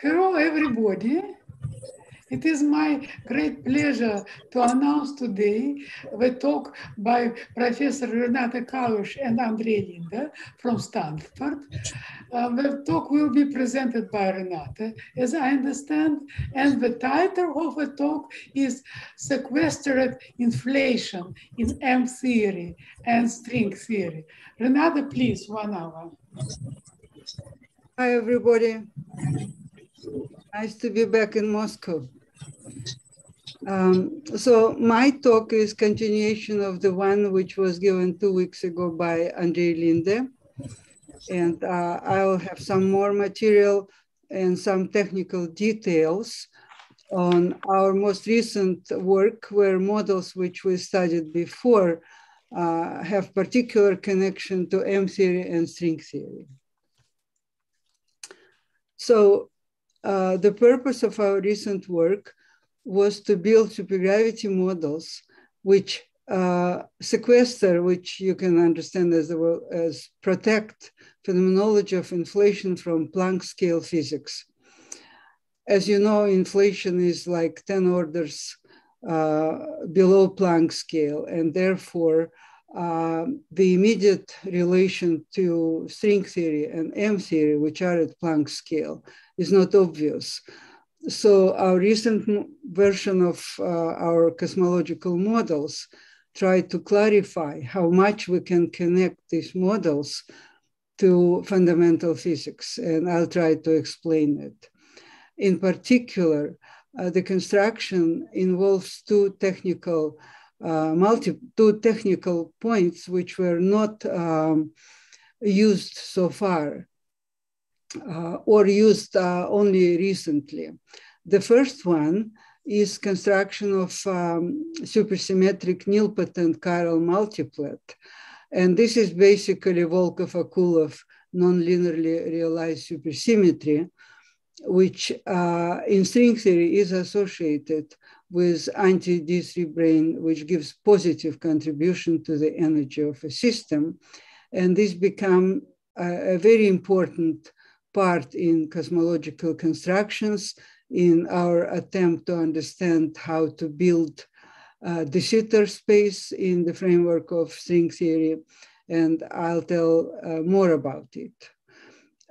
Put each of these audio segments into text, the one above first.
Hello, everybody. It is my great pleasure to announce today the talk by Professor Renata Kallosh and Andrei Linde from Stanford. Uh, the talk will be presented by Renata, as I understand, and the title of the talk is Sequestered Inflation in M Theory and String Theory. Renata, please, one hour. Hi, everybody. Nice to be back in Moscow. Um, so my talk is continuation of the one which was given two weeks ago by Andrei Linde. And uh, I'll have some more material and some technical details on our most recent work where models which we studied before uh, have particular connection to M theory and string theory. So uh, the purpose of our recent work was to build supergravity models which uh, sequester, which you can understand as, the, as protect phenomenology of inflation from Planck scale physics. As you know, inflation is like 10 orders uh, below Planck scale, and therefore uh, the immediate relation to string theory and M theory, which are at Planck scale, is not obvious. So our recent version of uh, our cosmological models try to clarify how much we can connect these models to fundamental physics, and I'll try to explain it. In particular, uh, the construction involves two technical uh, multi, two technical points which were not um, used so far or used uh, only recently. The first one is construction of um, supersymmetric nilpotent chiral multiplet. And this is basically Volkov-Akulov non-linearly realized supersymmetry, which uh, in string theory is associated with anti-D3 brane, which gives positive contribution to the energy of a system. And this become a, a very important part in cosmological constructions in our attempt to understand how to build uh, de Sitter space in the framework of string theory. And I'll tell uh, more about it.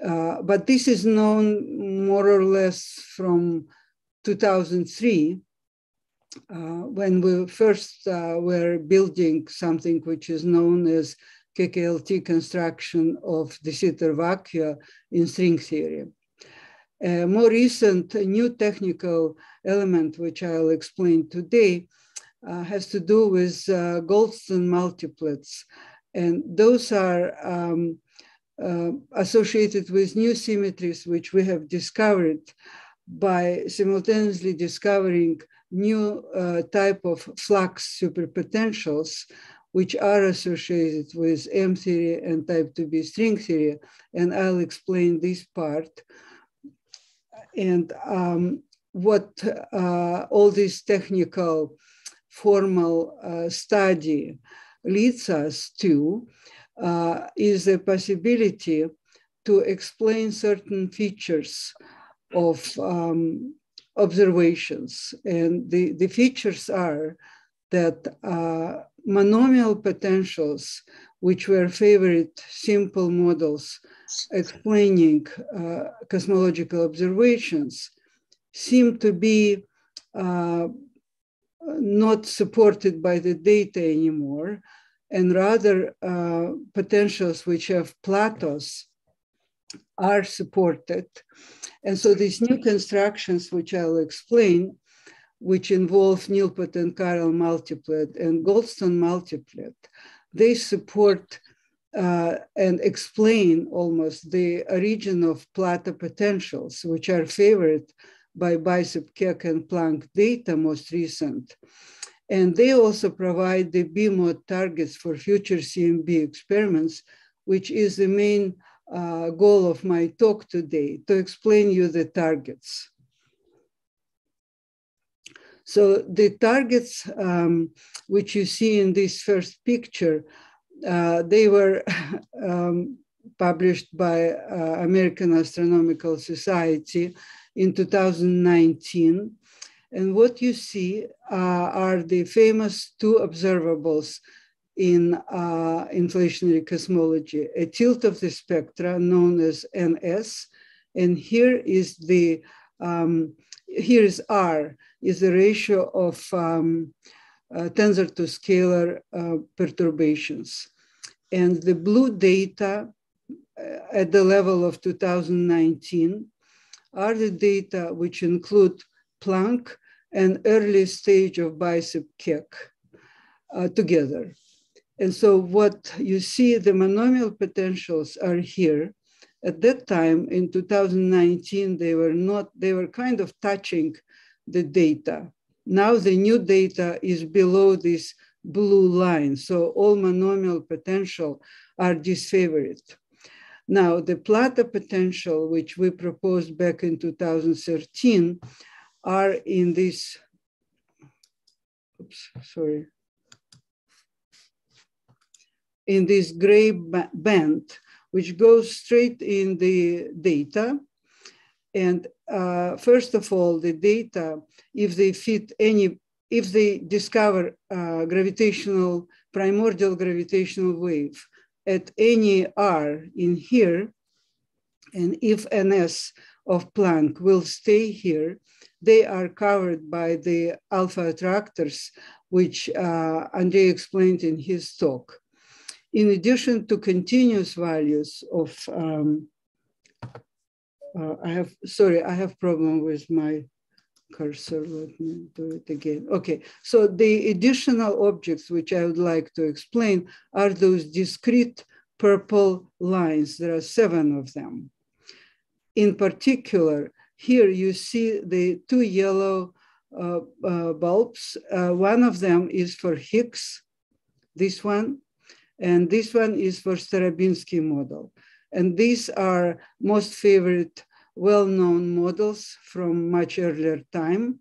Uh, but this is known more or less from 2003 uh, when we first uh, were building something which is known as KKLT construction of de Sitter vacua in string theory. A more recent new technical element, which I'll explain today, uh, has to do with uh, Goldstone multiplets. And those are um, uh, associated with new symmetries, which we have discovered by simultaneously discovering new uh, type of flux superpotentials, which are associated with M theory and type 2B string theory. And I'll explain this part. And um, what uh, all this technical formal uh, study leads us to uh, is the possibility to explain certain features of um, observations. And the, the features are that uh, monomial potentials, which were favorite simple models explaining uh, cosmological observations, seem to be uh, not supported by the data anymore, and rather uh, potentials which have plateaus are supported. And so these new constructions, which I'll explain, which involve nilpotent chiral multiplet and Goldstone multiplet, they support uh, and explain almost the origin of plateau potentials, which are favored by Bicep, Keck, and Planck data most recent. And they also provide the B-mode targets for future CMB experiments, which is the main uh, goal of my talk today, to explain you the targets. So the targets um, which you see in this first picture, uh, they were um, published by uh, American Astronomical Society in 2019. And what you see uh, are the famous two observables in uh, inflationary cosmology, a tilt of the spectra known as NS, and here is the, um, here is R, is the ratio of um, uh, tensor to scalar uh, perturbations. And the blue data uh, at the level of 2019 are the data which include Planck and early stage of bicep Keck uh, together. And so what you see, the monomial potentials are here. At that time, in 2019, they were not, they were kind of touching the data. Now the new data is below this blue line. So all monomial potential are disfavored. Now the plateau potential, which we proposed back in 2013, are in this, oops, sorry, in this gray band, which goes straight in the data. And uh, first of all, the data, if they fit any, if they discover uh, gravitational, primordial gravitational wave at any R in here, and if NS of Planck will stay here, they are covered by the alpha attractors, which uh, Andrei explained in his talk in addition to continuous values of, um, uh, I have, sorry, I have problem with my cursor. Let me do it again. Okay, so the additional objects which I would like to explain are those discrete purple lines. There are seven of them. In particular, here you see the two yellow uh, uh, bulbs. Uh, one of them is for Higgs, this one, and this one is for Starobinsky model. And these are most favorite well-known models from much earlier time.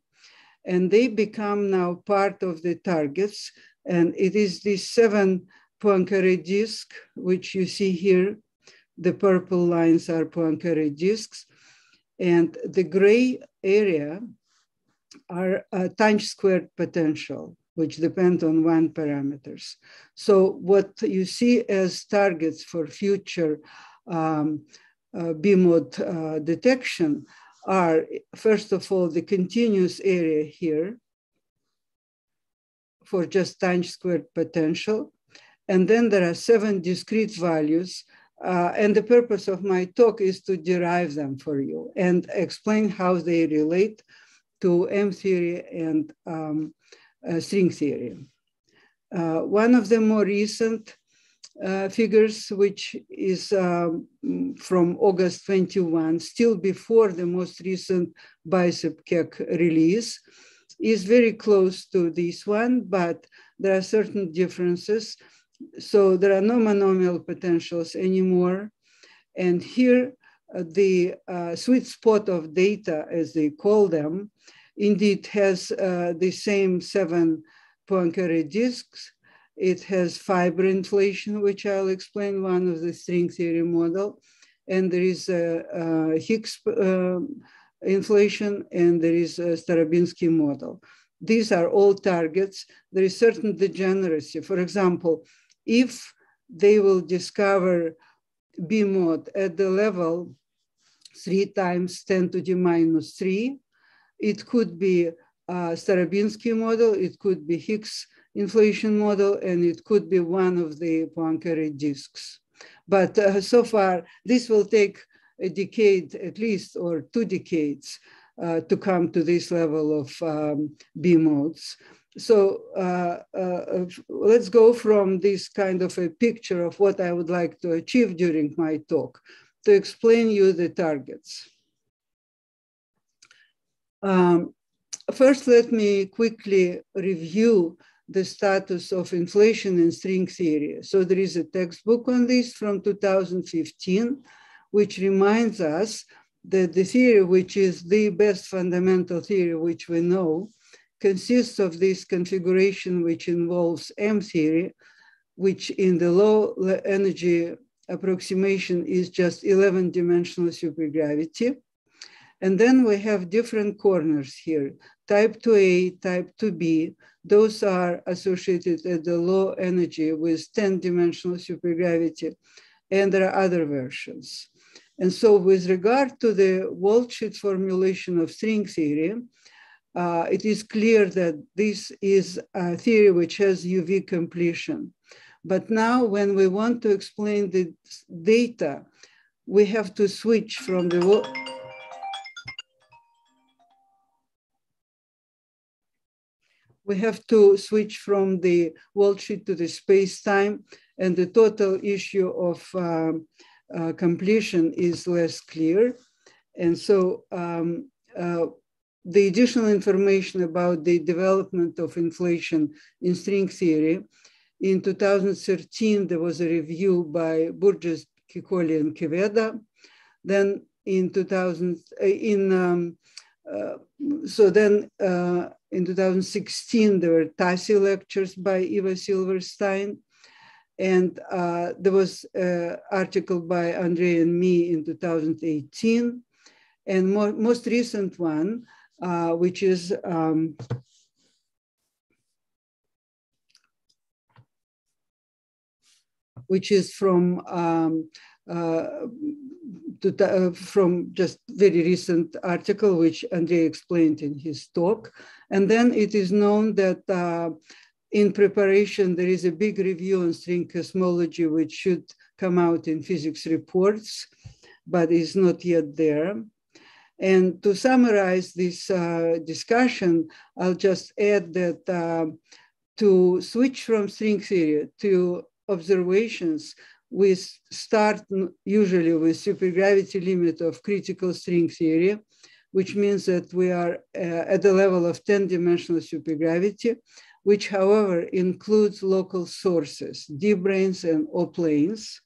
And they become now part of the targets. And it is this seven Poincare disk, which you see here. The purple lines are Poincare disks. And the gray area are uh, a tanh squared potential which depend on one parameters. So what you see as targets for future um, uh, B-mode uh, detection are, first of all, the continuous area here for just tanh squared potential. And then there are seven discrete values. Uh, and the purpose of my talk is to derive them for you and explain how they relate to M theory and um, string theory. Uh, one of the more recent uh, figures, which is um, from August 21, still before the most recent bicep Keck release, is very close to this one, but there are certain differences. So there are no monomial potentials anymore. And here, uh, the uh, sweet spot of data, as they call them, indeed has uh, the same seven Poincare disks. It has fiber inflation, which I'll explain, one of the string theory model. And there is a, a Higgs uh, inflation and there is a Starobinsky model. These are all targets. There is certain degeneracy. For example, if they will discover B mode at the level three times 10 to the minus three, it could be a Starobinsky model, it could be Higgs inflation model, and it could be one of the Poincare disks. But uh, so far, this will take a decade at least, or two decades, uh, to come to this level of um, B modes. So uh, uh, let's go from this kind of a picture of what I would like to achieve during my talk to explain you the targets. Um, first, let me quickly review the status of inflation in string theory. So there is a textbook on this from 2015, which reminds us that the theory, which is the best fundamental theory which we know, consists of this configuration which involves M theory, which in the low energy approximation is just 11 dimensional supergravity. And then we have different corners here, type 2A, type 2B. Those are associated at the low energy with 10 dimensional supergravity. And there are other versions. And so with regard to the worldsheet formulation of string theory, uh, it is clear that this is a theory which has UV completion. But now when we want to explain the data, we have to switch from the we have to switch from the worldsheet to the space-time and the total issue of uh, uh, completion is less clear. And so um, uh, the additional information about the development of inflation in string theory, in 2013, there was a review by Burgess, Cicoli, and Quevedo. Then in 2000, uh, in um, uh, so then uh, in 2016, there were TASI lectures by Eva Silverstein. And uh, there was an article by Andrei and me in 2018. And mo most recent one, uh, which is um, which is from um, uh, uh, from just very recent article, which Andrei explained in his talk. And then it is known that uh, in preparation, there is a big review on string cosmology, which should come out in physics reports, but is not yet there. And to summarize this uh, discussion, I'll just add that uh, to switch from string theory to observations, we start usually with supergravity limit of critical string theory, which means that we are uh, at the level of 10 dimensional supergravity, which however includes local sources, D branes and O planes.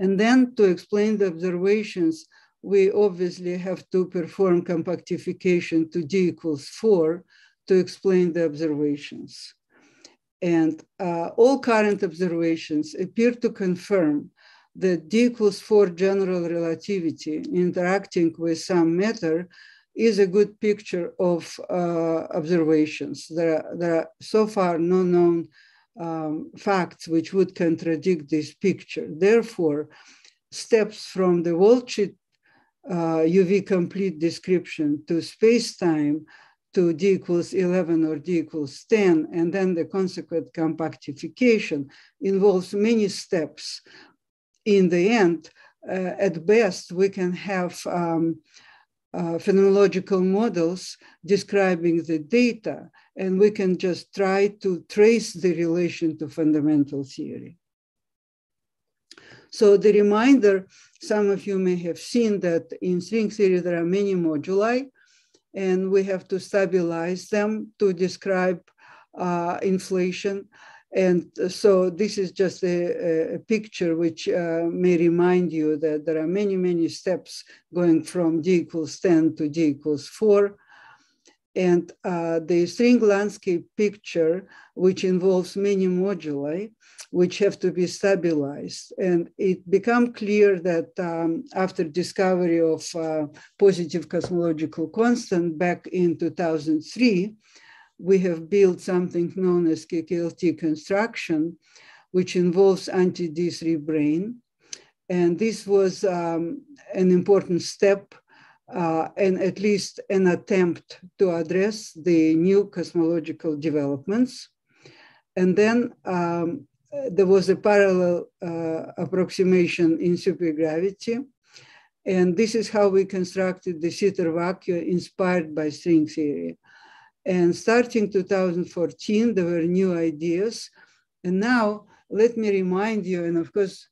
And then to explain the observations, we obviously have to perform compactification to D equals four to explain the observations. And uh, all current observations appear to confirm D equals four general relativity interacting with some matter is a good picture of uh, observations. There are, there are so far no known um, facts which would contradict this picture. Therefore, steps from the worldsheet uh, UV complete description to space-time to d equals 11 or d equals 10, and then the consequent compactification involves many steps. In the end, uh, at best, we can have um, uh, phenomenological models describing the data, and we can just try to trace the relation to fundamental theory. So the reminder, some of you may have seen that in string theory, there are many moduli, and we have to stabilize them to describe uh, inflation. And so this is just a, a picture which uh, may remind you that there are many, many steps going from D equals 10 to D equals 4. And uh, the string landscape picture, which involves many moduli, which have to be stabilized. And it became clear that um, after discovery of uh, positive cosmological constant back in 2003, we have built something known as KKLT construction, which involves anti-D3 brane. And this was um, an important step uh, and at least an attempt to address the new cosmological developments. And then um, there was a parallel uh, approximation in supergravity. And this is how we constructed de Sitter vacuum inspired by string theory. And starting 2014, there were new ideas. And now let me remind you, and of course,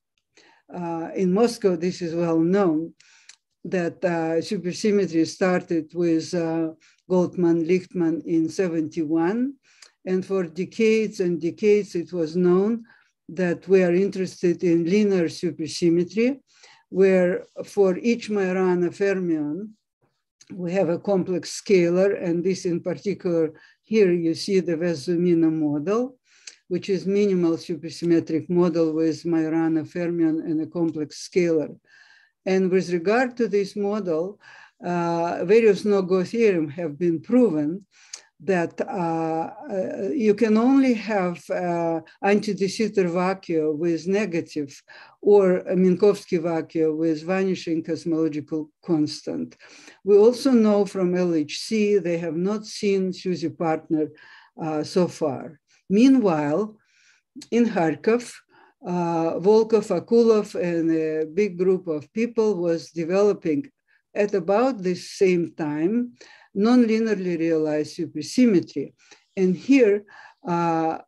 uh, in Moscow, this is well known, that uh, supersymmetry started with uh, Golfand Likhtman in 71 and for decades and decades, it was known that we are interested in linear supersymmetry, where for each Majorana fermion, we have a complex scalar, and this in particular, here you see the Wess-Zumino model, which is minimal supersymmetric model with Majorana fermion and a complex scalar. And with regard to this model, uh, various no-go theorem have been proven that uh, uh, you can only have uh, anti-de Sitter vacuum with negative or Minkowski vacuum with vanishing cosmological constant. We also know from LHC they have not seen SUSY partner uh, so far. Meanwhile, in Kharkov, uh, Volkov, Akulov, and a big group of people was developing at about the same time non-linearly realized supersymmetry. And here, uh,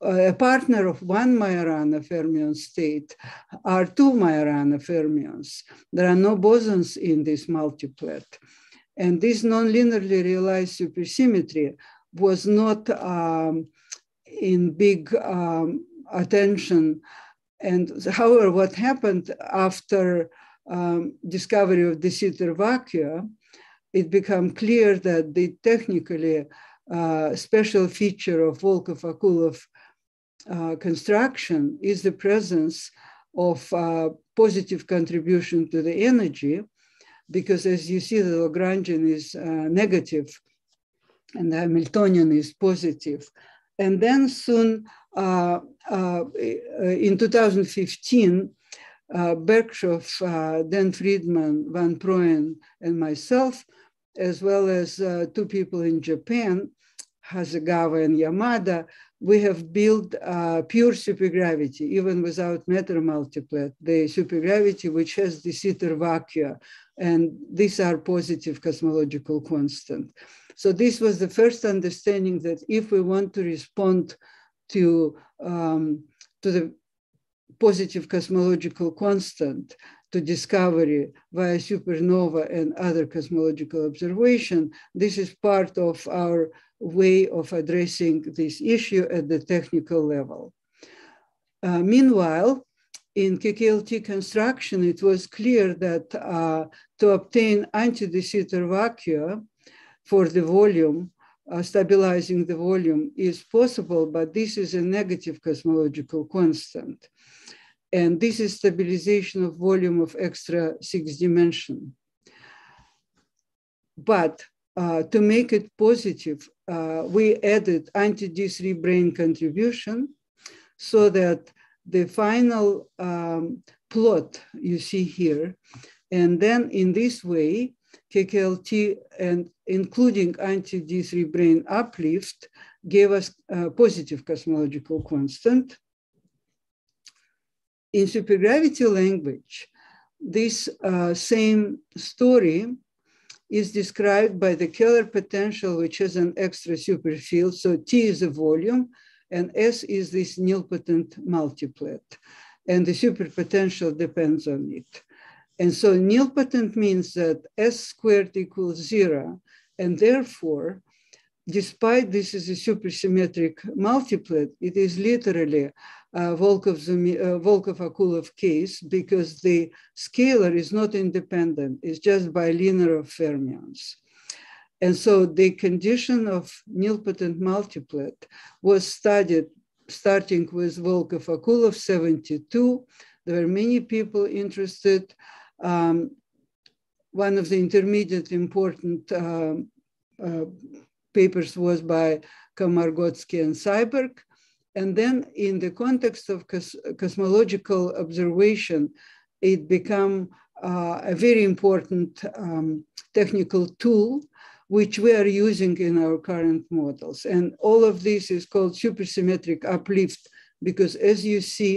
a partner of one Majorana fermion state are two Majorana fermions. There are no bosons in this multiplet. And this non-linearly realized supersymmetry was not um, in big um, attention. And however, what happened after um, discovery of de Sitter vacua it became clear that the technically uh, special feature of Volkov-Akulov uh, construction is the presence of uh, positive contribution to the energy, because as you see, the Lagrangian is uh, negative and the Hamiltonian is positive. And then soon, uh, uh, in 2015, uh, Bergshoeff, uh, Dan Freedman, Van Proeyen, and myself as well as uh, two people in Japan, Hasegawa and Yamada, we have built uh, pure supergravity, even without matter multiplet, the supergravity which has de Sitter vacua, and these are positive cosmological constant. So this was the first understanding that if we want to respond to, um, to the positive cosmological constant, to discovery via supernova and other cosmological observation. This is part of our way of addressing this issue at the technical level. Uh, meanwhile, in KKLT construction, it was clear that uh, to obtain anti-de Sitter vacua for the volume, uh, stabilizing the volume is possible, but this is a negative cosmological constant. And this is stabilization of volume of extra six dimension. But uh, to make it positive, uh, we added anti-D3 brane contribution so that the final um, plot you see here, and then in this way, KKLT and including anti-D3 brane uplift gave us a positive cosmological constant in supergravity language, this uh, same story is described by the Kähler potential, which has an extra superfield. So T is a volume, and S is this nilpotent multiplet. And the superpotential depends on it. And so nilpotent means that S squared equals zero. And therefore, despite this is a supersymmetric multiplet, it is literally uh, Volkov-Akulov uh, case because the scalar is not independent, it's just bilinear of fermions. And so the condition of nilpotent multiplet was studied starting with Volkov-Akulov 72. There were many people interested. Um, one of the intermediate important uh, uh, papers was by Komargodski and Seiberg. And then in the context of cos cosmological observation, it became uh, a very important um, technical tool which we are using in our current models. And all of this is called supersymmetric uplift because as you see,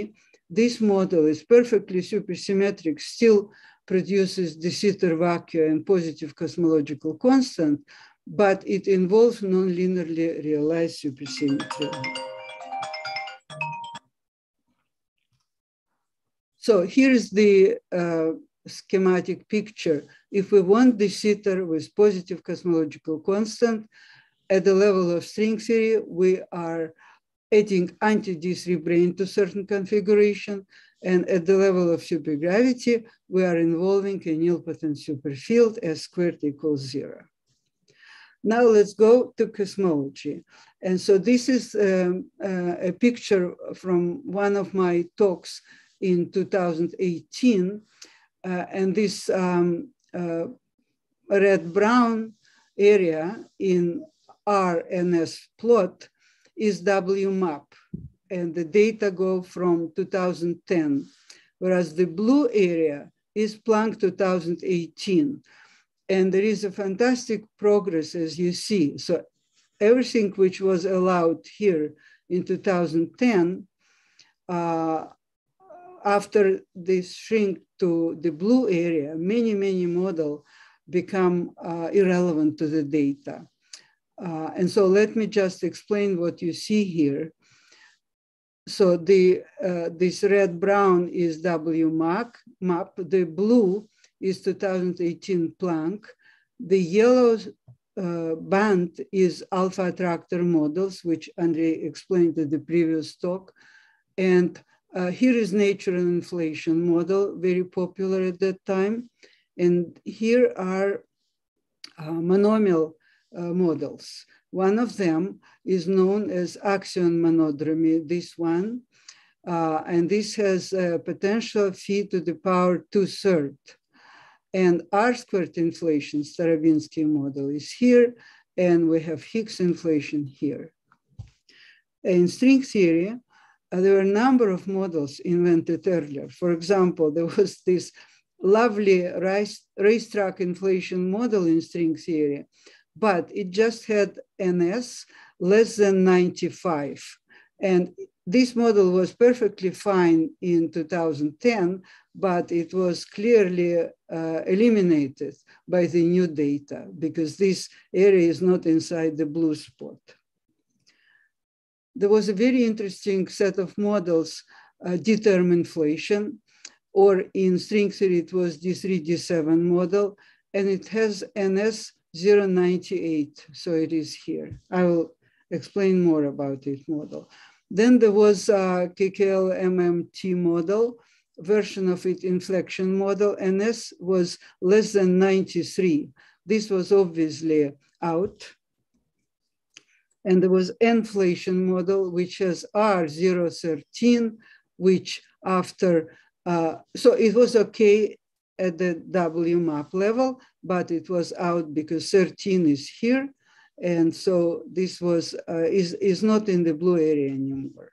this model is perfectly supersymmetric, still produces de Sitter vacuum and positive cosmological constant, but it involves non-linearly realized supersymmetry. So here's the uh, schematic picture. If we want de Sitter with positive cosmological constant, at the level of string theory, we are adding anti-D3 brane to certain configuration. And at the level of supergravity, we are involving a nilpotent superfield S squared equals zero. Now let's go to cosmology. And so this is um, uh, a picture from one of my talks in 2018. Uh, and this um, uh, red-brown area in RNS plot is WMAP. And the data go from 2010, whereas the blue area is Planck 2018. And there is a fantastic progress as you see. So everything which was allowed here in 2010, uh, after this shrink to the blue area, many, many model become uh, irrelevant to the data. Uh, and so let me just explain what you see here. So the uh, this red brown is WMAP, map. The blue is 2018 Planck. The yellow uh, band is alpha attractor models, which Andrei explained in the previous talk. And uh, here is natural inflation model, very popular at that time. And here are uh, monomial uh, models. One of them is known as axion monodromy, this one. Uh, and this has a potential phi to the power two third. And R squared inflation, Starobinsky model is here, and we have Higgs inflation here. In string theory, uh, there were a number of models invented earlier. For example, there was this lovely race, racetrack inflation model in string theory, but it just had NS less than 95. And this model was perfectly fine in 2010, but it was clearly uh, eliminated by the new data because this area is not inside the blue spot. There was a very interesting set of models, uh, D-term inflation, or in string theory, it was D3, D7 model, and it has NS 098, so it is here. I will explain more about it model. Then there was a KKLMMT model, version of it inflection model, and NS was less than 93. This was obviously out. And there was inflation model, which has R013, which after, uh, so it was okay at the WMAP level, but it was out because 13 is here. And so this was, uh, is, is not in the blue area anymore.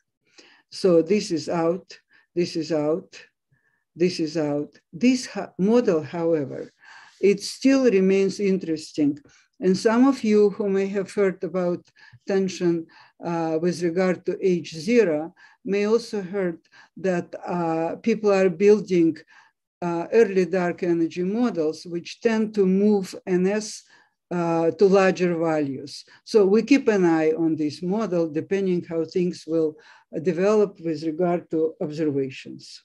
So this is out, this is out, this is out. This model, however, it still remains interesting. And some of you who may have heard about tension uh, with regard to H0 may also heard that uh, people are building uh, early dark energy models, which tend to move NS uh, to larger values. So we keep an eye on this model depending how things will develop with regard to observations.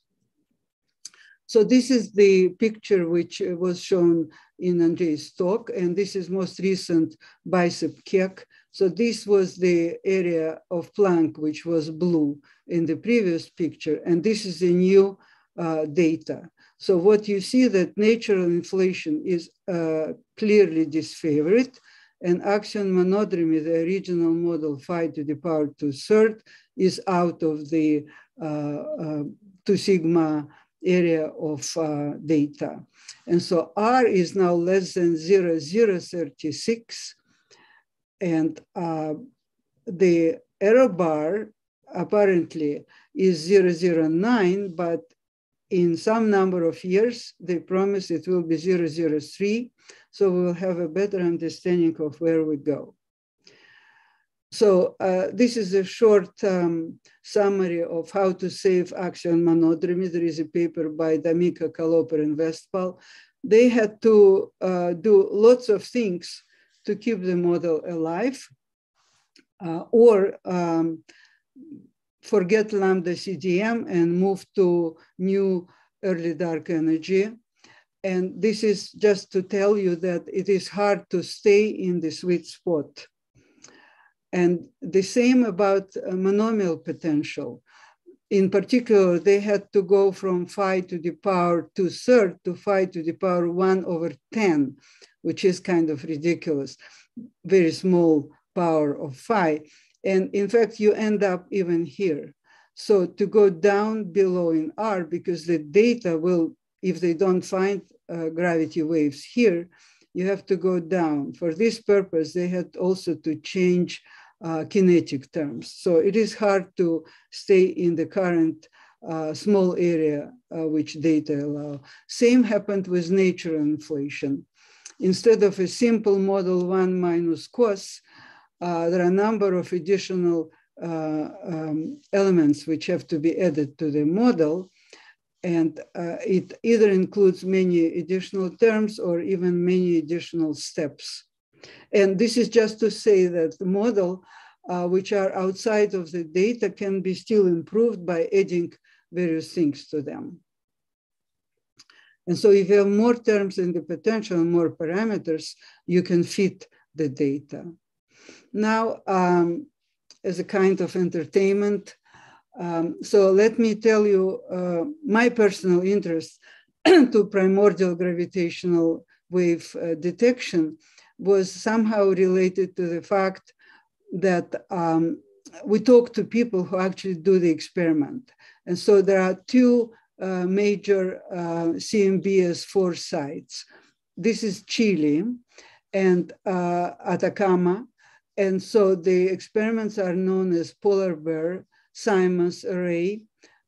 So this is the picture which was shown in Andrei's talk, and this is most recent bicep Keck. So this was the area of Planck, which was blue in the previous picture, and this is the new uh, data. So what you see that natural inflation is uh, clearly disfavored and axion monodromy, the original model phi to the power two third is out of the uh, uh, two sigma area of uh, data. And so R is now less than 0, 0, 36. And uh, the error bar apparently is 009, but in some number of years, they promise it will be 003. So we'll have a better understanding of where we go. So uh, this is a short um, summary of how to save axion monodromy. There is a paper by D'Amico, Kaloper, and Westphal. They had to uh, do lots of things to keep the model alive uh, or um, forget lambda CDM and move to new early dark energy. And this is just to tell you that it is hard to stay in the sweet spot. And the same about uh, monomial potential. In particular, they had to go from phi to the power two third to phi to the power one over 10, which is kind of ridiculous. very small power of phi. And in fact, you end up even here. So to go down below in R, because the data will, if they don't find uh, gravity waves here, you have to go down. For this purpose, they had also to change uh, kinetic terms. So it is hard to stay in the current uh, small area uh, which data allow. Same happened with natural inflation. Instead of a simple model one minus cos, there are a number of additional uh, um, elements which have to be added to the model. And uh, it either includes many additional terms or even many additional steps. And this is just to say that the model, uh, which are outside of the data, can be still improved by adding various things to them. And so if you have more terms in the potential and more parameters, you can fit the data. Now, um, as a kind of entertainment, um, so let me tell you uh, my personal interest to primordial gravitational wave uh, detection was somehow related to the fact that um, we talk to people who actually do the experiment. And so there are two uh, major uh, CMBS4 sites. This is Chile and uh, Atacama. And so the experiments are known as polar bear, Simons array.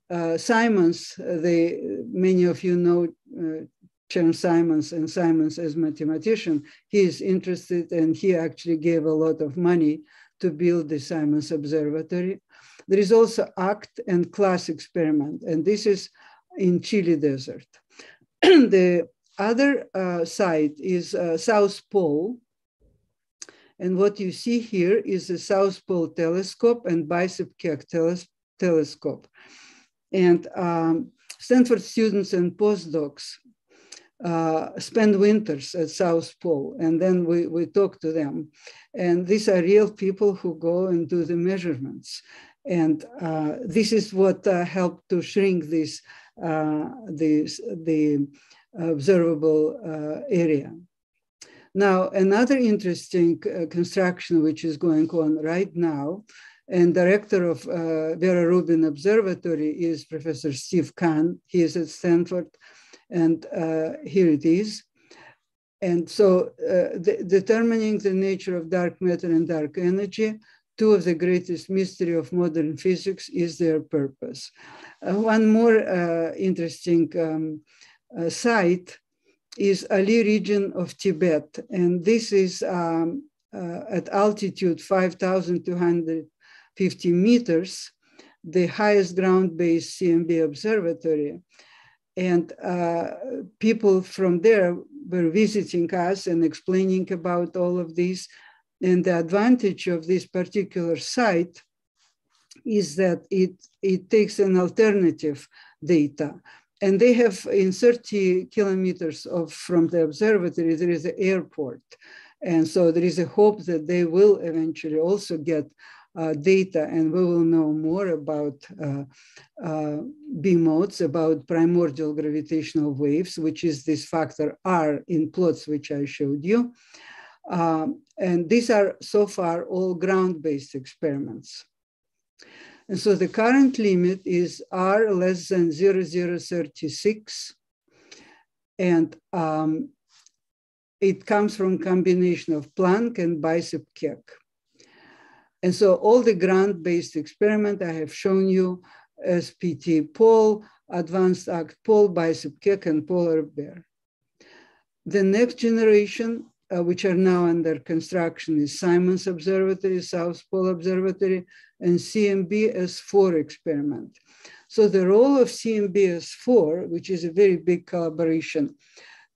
Uh, Simons, uh, they, many of you know uh, Chern Simons and Simons as mathematician. He is interested and he actually gave a lot of money to build the Simons Observatory. There is also ACT and CLASS experiment, and this is in Chile Desert. the other uh, site is uh, South Pole. And what you see here is the South Pole telescope and Bicep Keck teles telescope. And um, Stanford students and postdocs uh, spend winters at South Pole, and then we, we talk to them. And these are real people who go and do the measurements. And uh, this is what uh, helped to shrink this, uh, this the observable uh, area. Now, another interesting uh, construction which is going on right now, and director of Vera Rubin Observatory is Professor Steve Kahn. He is at Stanford and uh, here it is. And so uh, determining the nature of dark matter and dark energy, two of the greatest mystery of modern physics is their purpose. Uh, one more uh, interesting um, uh, site is Ali region of Tibet. And this is um, uh, at altitude 5,250 meters, the highest ground-based CMB observatory. And uh, people from there were visiting us and explaining about all of this. And the advantage of this particular site is that it, it takes an alternative data. And they have in 30 kilometers of from the observatory, there is an airport. And so there is a hope that they will eventually also get uh, data and we will know more about uh, uh, B modes, about primordial gravitational waves, which is this factor R in plots, which I showed you. Um, and these are so far all ground-based experiments. And so the current limit is R less than 0036. And um, it comes from combination of Planck and bicep Keck. And so all the grant-based experiment I have shown you SPT pole, advanced ACT pole, bicep Keck, and polar bear. The next generation, uh, which are now under construction, is Simons Observatory, South Pole Observatory, and CMBS4 experiment. So the role of CMBS4, which is a very big collaboration,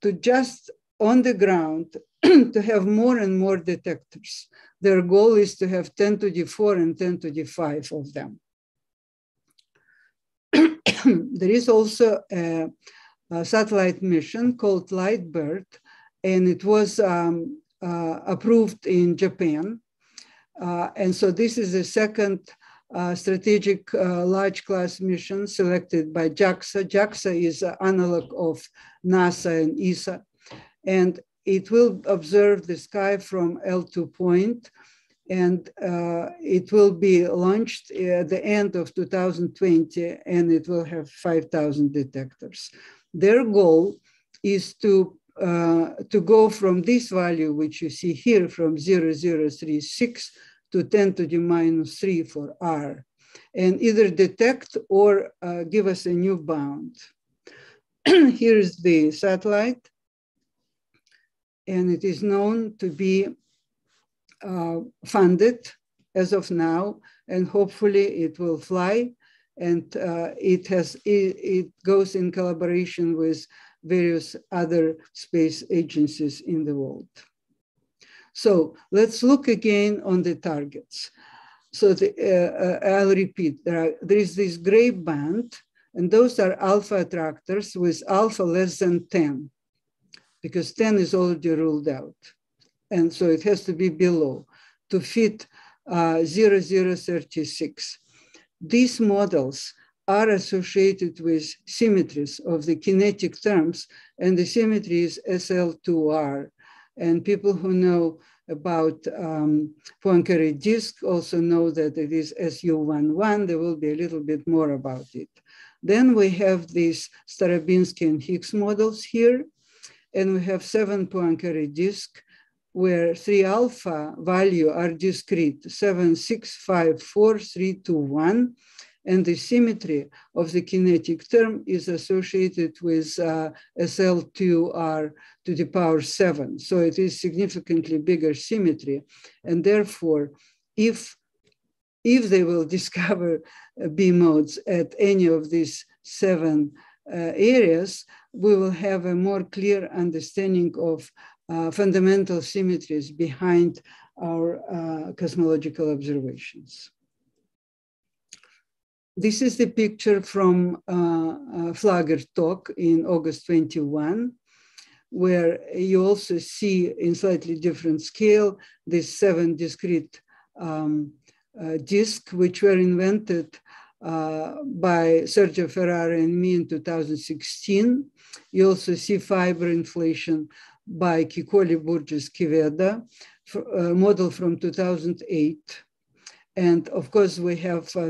to just on the ground to have more and more detectors. Their goal is to have 10 to the 4 and 10 to the 5 of them. there is also a, a, satellite mission called LiteBIRD, and it was um, uh, approved in Japan. Uh, and so this is the second uh, strategic uh, large class mission selected by JAXA. JAXA is an analog of NASA and ESA. And it will observe the sky from L2 point and uh, it will be launched at the end of 2020 and it will have 5,000 detectors. Their goal is to, uh, to go from this value, which you see here from 0036 to 10 to the minus 3 for R, and either detect or uh, give us a new bound. here is the satellite, and it is known to be uh, funded as of now, and hopefully it will fly. And uh, it has it, it goes in collaboration with various other space agencies in the world. So let's look again on the targets. So the, uh, uh, I'll repeat, there, are, there is this gray band, and those are alpha attractors with alpha less than 10, because 10 is already ruled out and so it has to be below to fit uh, 0036. These models are associated with symmetries of the kinetic terms, and the symmetry is SL2R. And people who know about um, Poincare disk also know that it is SU11. There will be a little bit more about it. Then we have these Starobinsky and Higgs models here, and we have seven Poincare disk where 3 alpha value are discrete, 7, 6, 5, 4, 3, 2, 1, and the symmetry of the kinetic term is associated with uh, SL2R to the power 7. So it is significantly bigger symmetry. And therefore, if, if they will discover uh, B modes at any of these seven uh, areas, we will have a more clear understanding of uh, fundamental symmetries behind our uh, cosmological observations. This is the picture from uh, Flauger talk in August 21, where you also see in slightly different scale these seven discrete um, uh, disks, which were invented uh, by Sergio Ferrara and me in 2016. You also see fiber inflation by Cicoli Burgess Quevedo, a model from 2008. And of course, we have uh,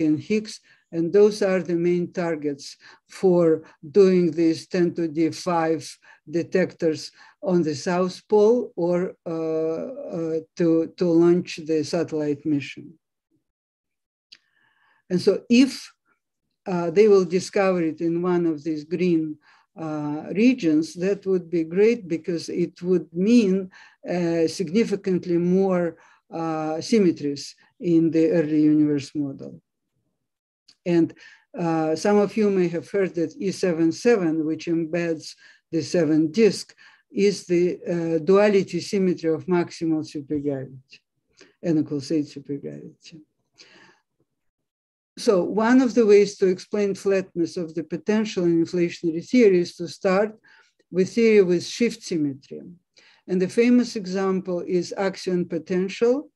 and Higgs, and those are the main targets for doing these 10 to the 5 detectors on the South Pole or uh, uh, to, to launch the satellite mission. And so if uh, they will discover it in one of these green uh, regions, that would be great because it would mean uh, significantly more uh, symmetries in the early universe model. And uh, some of you may have heard that E77, which embeds the seven disk, is the uh, duality symmetry of maximal supergravity, n equals 8 supergravity. So one of the ways to explain flatness of the potential in inflationary theory is to start with theory with shift symmetry. And the famous example is axion potential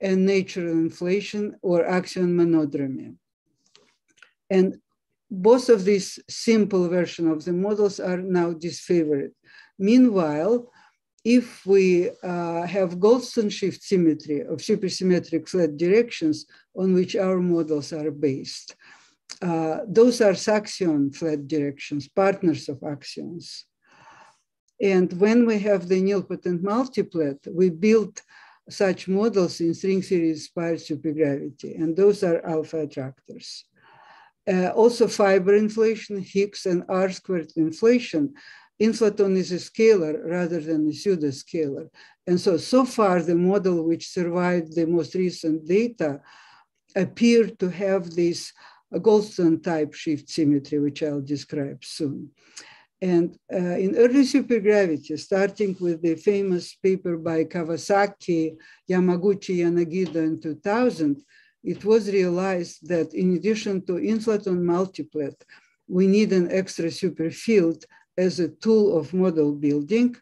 and natural inflation or axion monodromy. And both of these simple version of the models are now disfavored. Meanwhile, if we uh, have Goldstone shift symmetry of supersymmetric flat directions on which our models are based, uh, those are Saxion flat directions, partners of axions. And when we have the nilpotent multiplet, we build such models in string theory inspired supergravity, and those are alpha attractors. Uh, also fiber inflation, Higgs and R squared inflation inflaton is a scalar rather than a pseudoscalar. And so, so far, the model which survived the most recent data appeared to have this Goldstone type shift symmetry, which I'll describe soon. And uh, in early supergravity, starting with the famous paper by Kawasaki, Yamaguchi, Yanagida in 2000, it was realized that in addition to inflaton multiplet, we need an extra superfield as a tool of model building.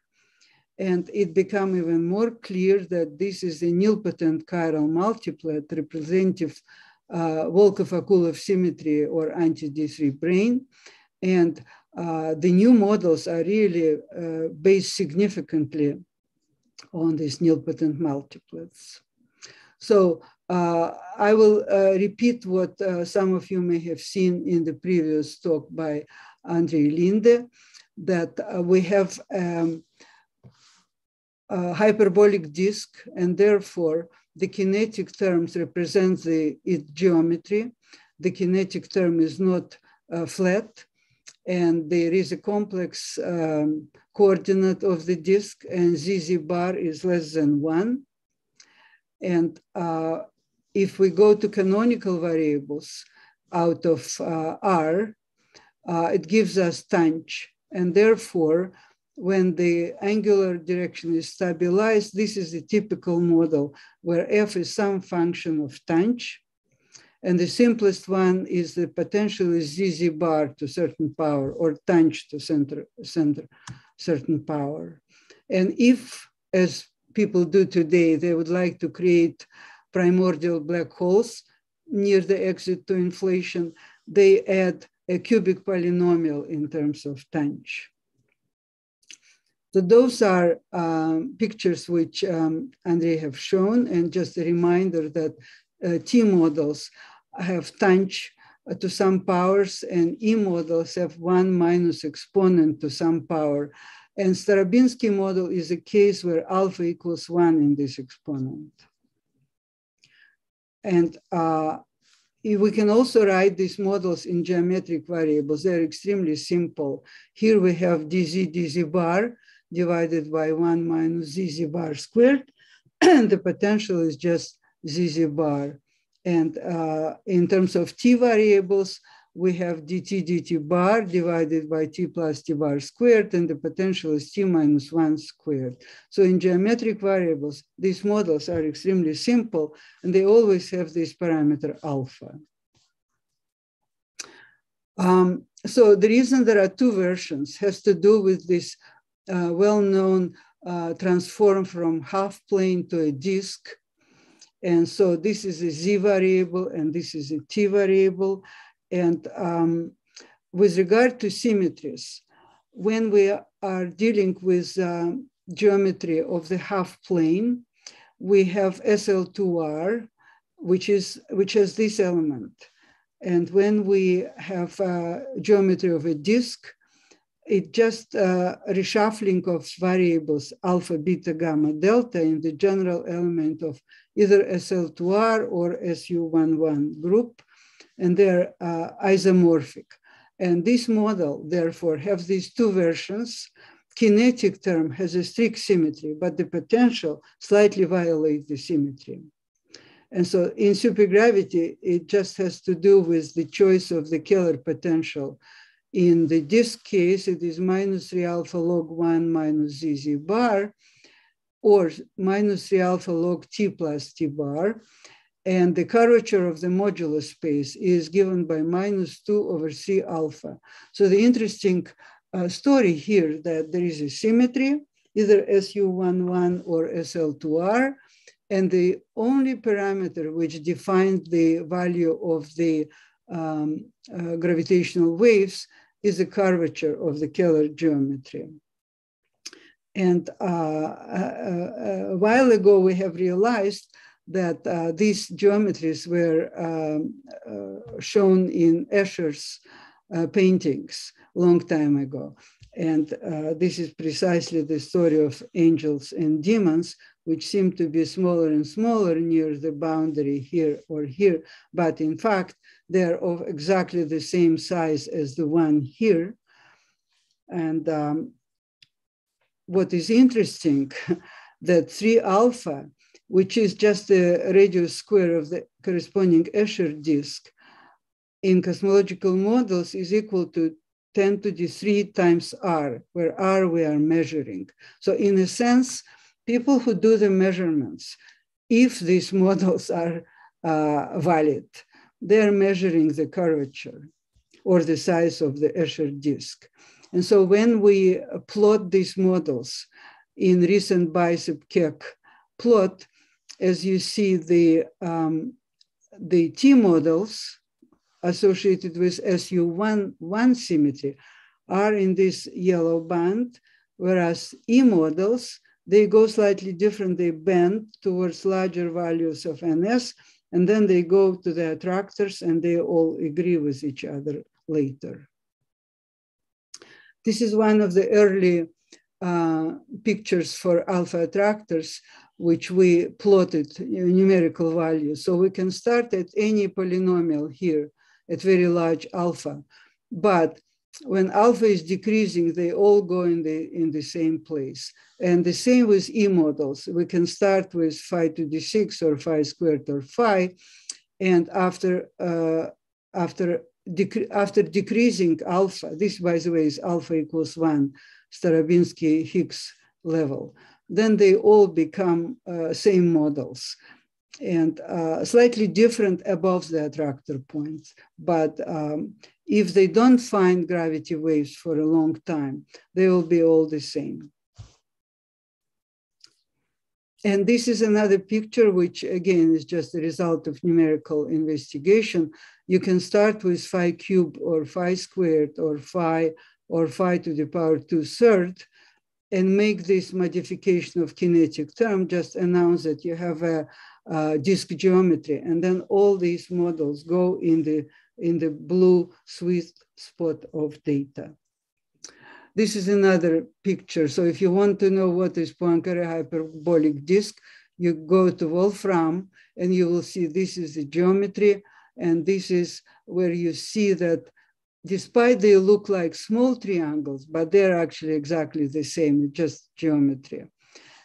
And it became even more clear that this is a nilpotent chiral multiplet representative uh, Volkov-Akulov symmetry or anti-D3 brane. And uh, the new models are really uh, based significantly on these nilpotent multiplets. So uh, I will uh, repeat what uh, some of you may have seen in the previous talk by Andrei Linde, that uh, we have um, a hyperbolic disk and therefore the kinetic terms represent the, its geometry. The kinetic term is not flat and there is a complex um, coordinate of the disk and ZZ bar is less than one. And uh, if we go to canonical variables out of uh, R, uh, it gives us tanh. And therefore, when the angular direction is stabilized, this is the typical model where f is some function of tanh. And the simplest one is the potential is ZZ bar to certain power or tanh to center, center certain power. And if, as people do today, they would like to create primordial black holes near the exit to inflation, they add a cubic polynomial in terms of tanh. So those are um, pictures which um, Andrei have shown, and just a reminder that uh, T models have tanh to some powers, and E models have one minus exponent to some power. And Starobinsky model is a case where alpha equals one in this exponent. And uh, we can also write these models in geometric variables. They're extremely simple. Here we have dz dz bar divided by one minus zz bar squared. and the potential is just zz bar. And uh, in terms of t variables, we have dt dt bar divided by t plus t bar squared, and the potential is t minus 1 squared. So in geometric variables, these models are extremely simple, and they always have this parameter alpha. Um, so the reason there are two versions has to do with this uh, well-known uh, transform from half plane to a disk. And so this is a z variable, and this is a t variable. And um, with regard to symmetries, when we are dealing with uh, geometry of the half plane, we have SL2R, which is which has this element. And when we have uh, geometry of a disk, it just uh, reshuffling of variables alpha, beta, gamma, delta in the general element of either SL2R or SU11 group and they're uh, isomorphic. And this model, therefore, has these two versions. Kinetic term has a strict symmetry, but the potential slightly violates the symmetry. And so in supergravity, it just has to do with the choice of the Kähler potential. In the disk case, it is minus 3 alpha log 1 minus ZZ bar, or minus 3 alpha log t plus t bar. And the curvature of the modular space is given by minus 2 over C alpha. So the interesting uh, story here that there is a symmetry, either SU11 or SL2R, and the only parameter which defines the value of the um, uh, gravitational waves is the curvature of the Kähler geometry. And uh, a, uh, uh, a while ago, we have realized that uh, these geometries were um, uh, shown in Escher's paintings long time ago. And uh, this is precisely the story of angels and demons, which seem to be smaller and smaller near the boundary here or here. But in fact, they're of exactly the same size as the one here. And um, what is interesting, that 3 alpha which is just the radius square of the corresponding Escher disk in cosmological models is equal to 10 to the 3 times r, where r we are measuring. So in a sense, people who do the measurements, if these models are uh, valid, they're measuring the curvature or the size of the Escher disk. And so when we plot these models in recent BICEP Keck plot, as you see the, um, the T models associated with SU1 one symmetry are in this yellow band, whereas E models, they go slightly different. They bend towards larger values of NS, and then they go to the attractors and they all agree with each other later. This is one of the early uh, pictures for alpha attractors, which we plotted numerical values. So we can start at any polynomial here at very large alpha. But when alpha is decreasing, they all go in the, in the same place. And the same with E models. We can start with phi to the 6 or phi squared or phi. And after, uh, after, dec after decreasing alpha, this by the way is alpha equals one, Starobinsky Higgs level, then they all become uh, same models and uh, slightly different above the attractor points. But um, if they don't find gravity waves for a long time, they will be all the same. And this is another picture, which again is just a result of numerical investigation. You can start with phi cubed or phi squared or phi or phi to the power two third and make this modification of kinetic term, just announce that you have a, a disk geometry. And then all these models go in the in the blue sweet spot of data. This is another picture. So if you want to know what is Poincare hyperbolic disk, you go to Wolfram and you will see this is the geometry. And this is where you see that despite they look like small triangles, but they're actually exactly the same, just geometry.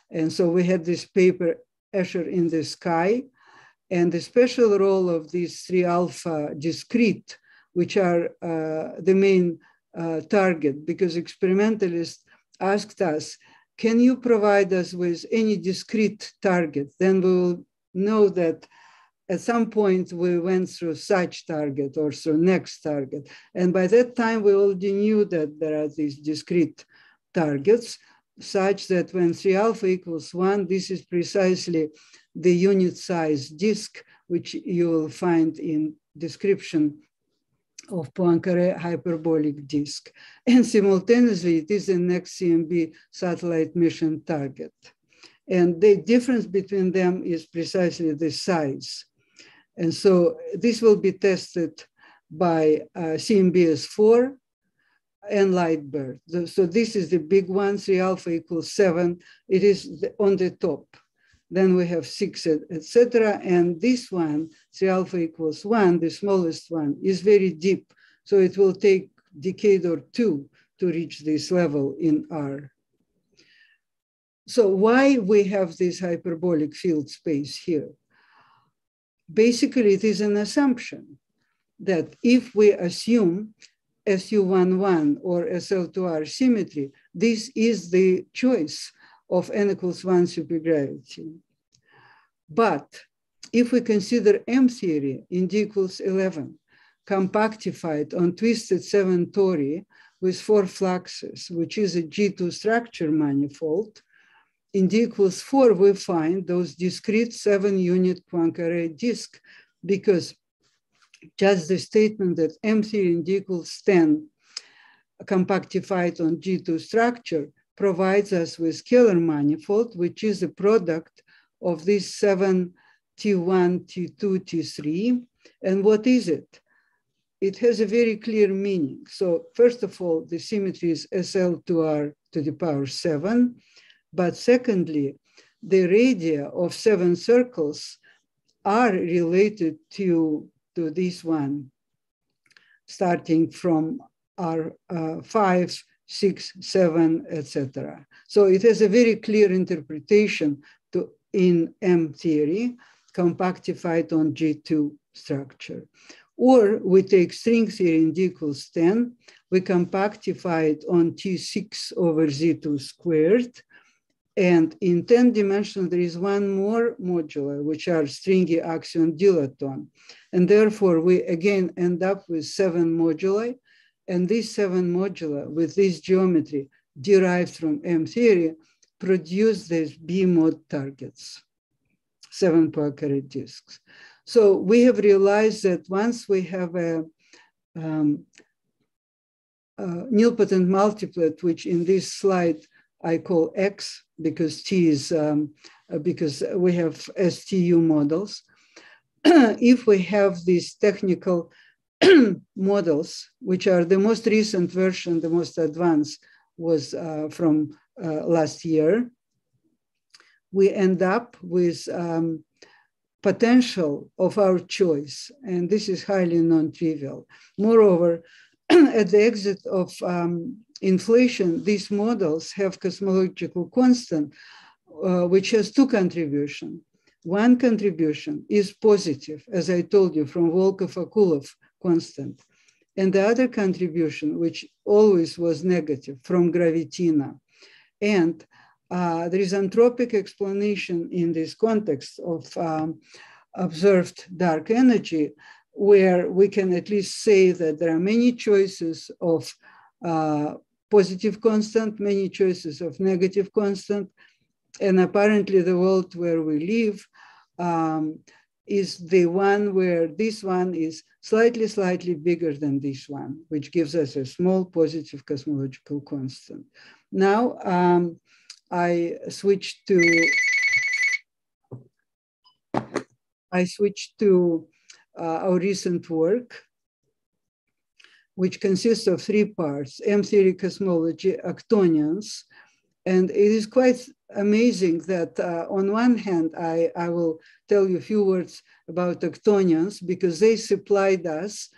And so we had this paper, Escher in the Sky, and the special role of these three alpha discrete, which are uh, the main uh, target, because experimentalists asked us, can you provide us with any discrete target? Then we will know that at some point we went through such target or through next target. And by that time, we already knew that there are these discrete targets such that when 3 alpha equals 1, this is precisely the unit size disk, which you will find in description of Poincare hyperbolic disk. And simultaneously, it is the next CMB satellite mission target. And the difference between them is precisely the size. And so this will be tested by uh, CMB-S4 and LiteBIRD. So this is the big one, 3 alpha equals 7. It is on the top. Then we have 6, etc. And this one, 3 alpha equals 1, the smallest one, is very deep. So it will take decade or two to reach this level in R. So why we have this hyperbolic field space here? Basically, it is an assumption that if we assume SU11 or SL2R symmetry, this is the choice of n equals one supergravity. But if we consider M theory in D equals 11, compactified on twisted seven tori with four fluxes, which is a G2 structure manifold, in D equals four, we find those discrete seven unit Poincare disk because just the statement that M theory in D equals 10 compactified on G2 structure provides us with scalar manifold, which is a product of these seven T1, T2, T3. And what is it? It has a very clear meaning. So first of all, the symmetry is SL2R to the power seven. But secondly, the radii of seven circles are related to to this one, starting from R uh, five, six, seven, etc. So it has a very clear interpretation to, in M theory, compactified on G2 structure. Or we take string theory in D equals 10, we compactify it on T6 over Z2 squared, and in 10 dimensions, there is one more modular, which are stringy axion dilaton. And therefore, we again end up with seven moduli. And these seven moduli with this geometry derived from M theory produce these B mod targets, seven Poincare disks. So we have realized that once we have a, um, uh, nilpotent multiplet, which in this slide I call X because T is um, uh, because we have STU models. if we have these technical models, which are the most recent version, the most advanced was uh, from uh, last year, we end up with um, potential of our choice. And this is highly non-trivial. Moreover, at the exit of um, inflation, these models have cosmological constant, uh, which has two contributions. One contribution is positive, as I told you, from Volkov-Akulov constant. And the other contribution, which always was negative, from gravitino. And uh, there is anthropic explanation in this context of um, observed dark energy, where we can at least say that there are many choices of uh, positive constant, many choices of negative constant, and apparently the world where we live um, is the one where this one is slightly, slightly bigger than this one, which gives us a small positive cosmological constant. Now, um, I switch to I switch to uh, our recent work, which consists of three parts, M-theory cosmology, octonions, and it is quite amazing that uh, on one hand, I, I will tell you a few words about octonions because they supplied us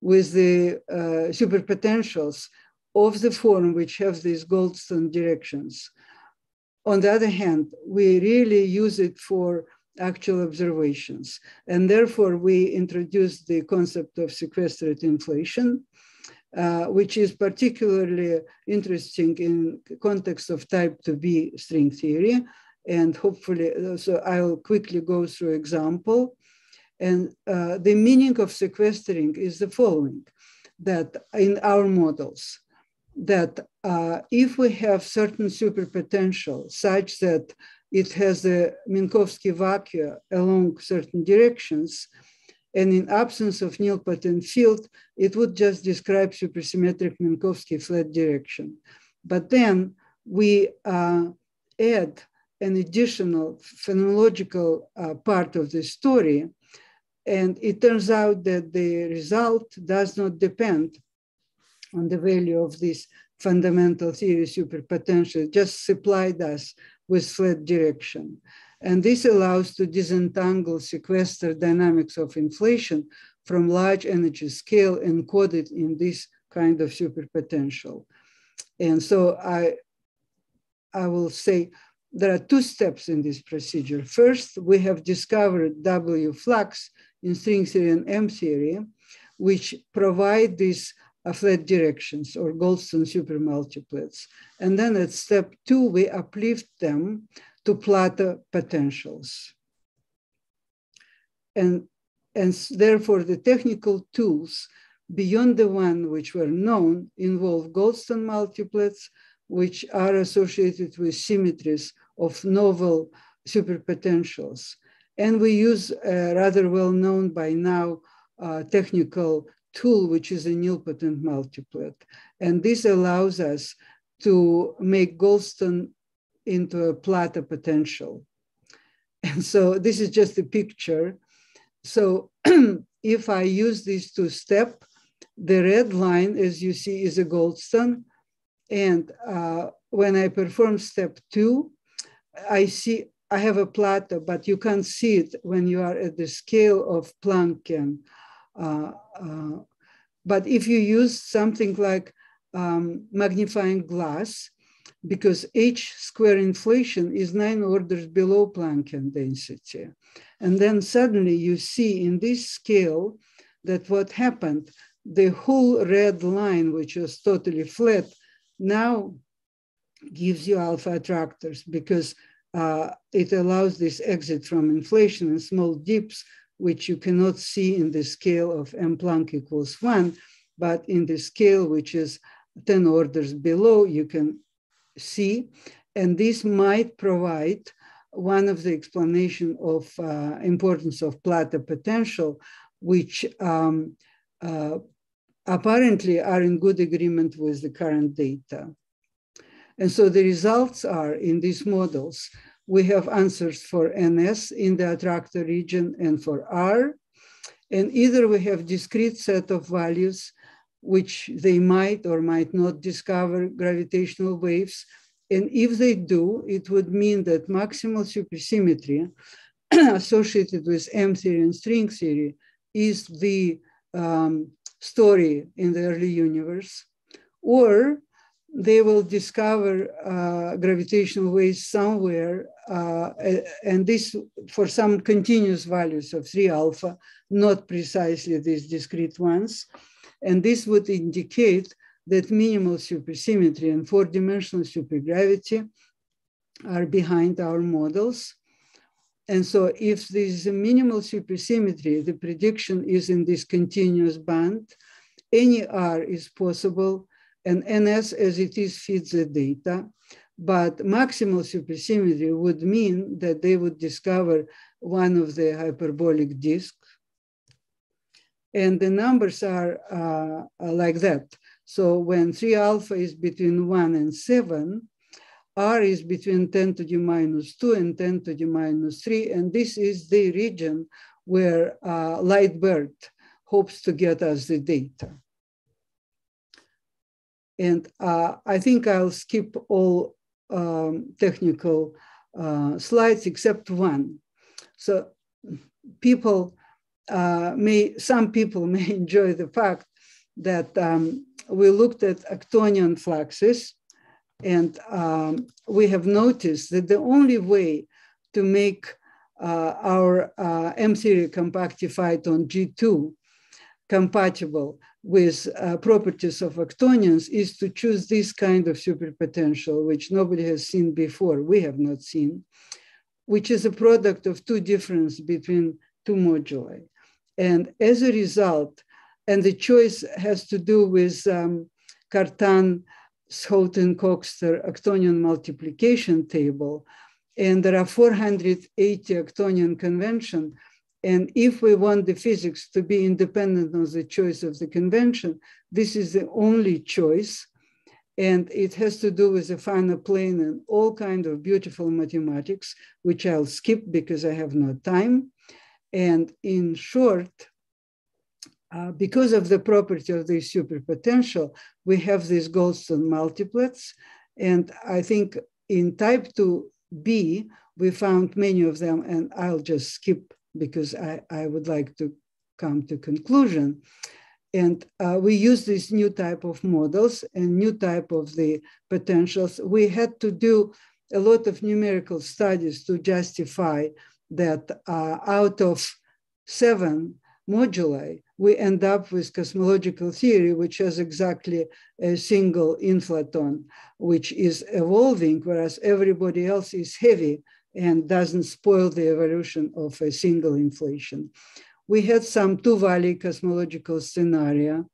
with the uh, superpotentials of the form which have these Goldstone directions. On the other hand, we really use it for actual observations. And therefore, we introduced the concept of sequestered inflation, uh, which is particularly interesting in context of type 2B string theory. And hopefully, so I'll quickly go through example. And uh, the meaning of sequestering is the following, that in our models, that uh, if we have certain superpotential such that it has a Minkowski vacuum along certain directions, and in absence of nilpotent field, it would just describe supersymmetric Minkowski flat direction. But then we uh, add an additional phenomenological uh, part of the story, and it turns out that the result does not depend on the value of this fundamental theory superpotential, just supplied us with flat direction. And this allows to disentangle sequester dynamics of inflation from large energy scale encoded in this kind of superpotential. And so I, I will say there are two steps in this procedure. First, we have discovered W flux in string theory and M theory, which provide this flat directions or Goldstone supermultiplets. And then at step two, we uplift them to plateau potentials. And, and therefore the technical tools beyond the one which were known involve Goldstone multiplets, which are associated with symmetries of novel superpotentials. And we use a rather well known by now uh, technical tool, which is a nilpotent multiplet. And this allows us to make Goldstone into a plateau potential. And so this is just a picture. So if I use these two step, the red line, as you see, is a Goldstone. And uh, when I perform step two, I see I have a plateau, but you can't see it when you are at the scale of Planckian. Uh, uh, but if you use something like um, magnifying glass, because H square inflation is nine orders below Planckian density. And then suddenly you see in this scale that what happened, the whole red line, which was totally flat, now gives you alpha attractors because uh, it allows this exit from inflation and small dips which you cannot see in the scale of m Planck equals one, but in the scale which is 10 orders below, you can see. And this might provide one of the explanation of uh, importance of plateau potential, which um, uh, apparently are in good agreement with the current data. And so the results are in these models, we have answers for NS in the attractor region and for R. And either we have discrete set of values which they might or might not discover gravitational waves. And if they do, it would mean that maximal supersymmetry associated with M theory and string theory is the um, story in the early universe. Or they will discover uh, gravitational waves somewhere, uh, and this for some continuous values of 3 alpha, not precisely these discrete ones. And this would indicate that minimal supersymmetry and four-dimensional supergravity are behind our models. And so if there is a minimal supersymmetry, the prediction is in this continuous band. Any R is possible and NS as it is feeds the data. But maximal supersymmetry would mean that they would discover one of the hyperbolic disks. And the numbers are uh, like that. So when 3 alpha is between 1 and 7, R is between 10 to the minus 2 and 10 to the minus 3. And this is the region where uh, LiteBIRD hopes to get us the data. And uh, I think I'll skip all um, technical uh, slides except one. So people uh, may, some people may enjoy the fact that um, we looked at Octonion fluxes and um, we have noticed that the only way to make uh, our uh, M-theory compactified on G2 compatible with uh, properties of octonions is to choose this kind of superpotential, which nobody has seen before, we have not seen, which is a product of two differences between two moduli. And as a result, and the choice has to do with um, Cartan, Schouten, Coxeter octonion multiplication table. And there are 480 octonion convention and if we want the physics to be independent of the choice of the convention, this is the only choice. And it has to do with the Fano plane and all kind of beautiful mathematics, which I'll skip because I have no time. And in short, uh, because of the property of the superpotential, we have these Goldstone multiplets. And I think in type 2b, we found many of them, and I'll just skip because I, I would like to come to conclusion. And uh, we use this new type of models and new type of the potentials. We had to do a lot of numerical studies to justify that uh, out of seven moduli, we end up with cosmological theory, which has exactly a single inflaton, which is evolving, whereas everybody else is heavy and doesn't spoil the evolution of a single inflation. We had some two-valley cosmological scenario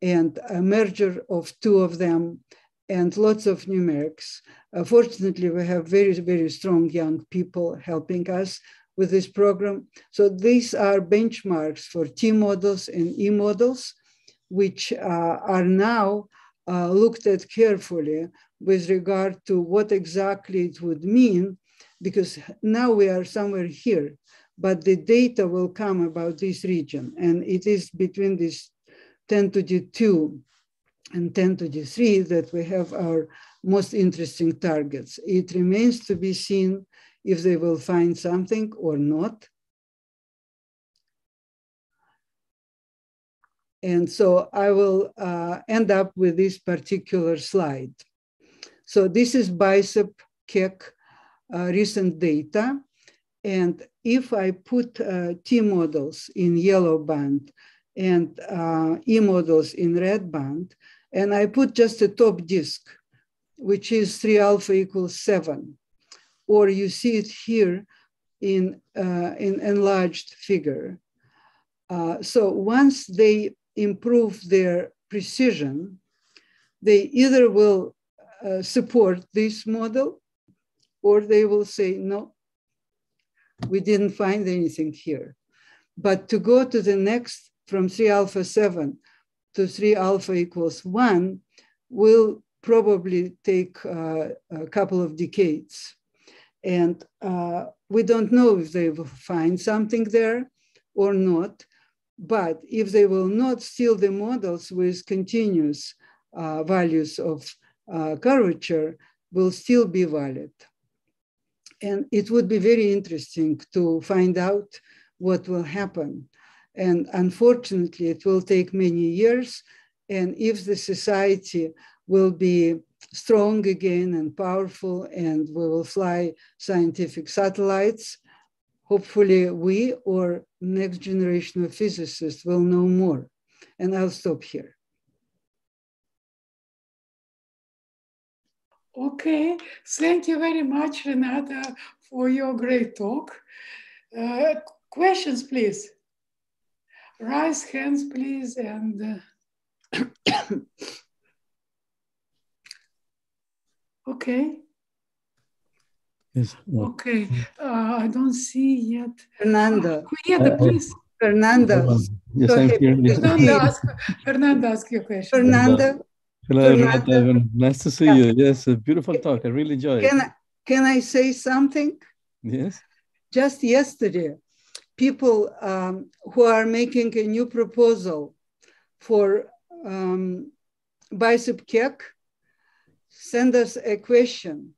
and a merger of two of them and lots of numerics. Uh, fortunately, we have very, very strong young people helping us with this program. So these are benchmarks for T models and E models, which uh, are now uh, looked at carefully with regard to what exactly it would mean because now we are somewhere here, but the data will come about this region. And it is between this 10 to the 2 and 10 to the 3 that we have our most interesting targets. It remains to be seen if they will find something or not. And so I will uh, end up with this particular slide. So this is BICEP Keck recent data. And if I put uh, T models in yellow band and uh, E models in red band, and I put just a top disk, which is 3 alpha equals 7, or you see it here in, uh, in enlarged figure. Uh, so once they improve their precision, they either will uh, support this model or they will say, no, we didn't find anything here. But to go to the next from 3 alpha 7 to 3 alpha equals 1 will probably take uh, a couple of decades. And uh, we don't know if they will find something there or not. But if they will not, still the models with continuous uh, values of uh, curvature will still be valid. And it would be very interesting to find out what will happen. And unfortunately, it will take many years. And if the society will be strong again and powerful, and we will fly scientific satellites, hopefully we or next generation of physicists will know more. And I'll stop here. Okay, thank you very much, Renata, for your great talk. Uh, questions, please. Raise hands, please, and uh... okay. Yes. Okay, uh, I don't see yet. Fernanda. Fernanda, please. Fernanda. Yes, I'm here. Yes. Fernanda, ask, Fernanda, ask your question. Fernanda. Hello. Renata. Nice to see Yeah. you. Yes, a beautiful talk. I really enjoyed it. Can I, can I say something? Yes. Just yesterday, people um, who are making a new proposal for um, BICEP Keck send us a question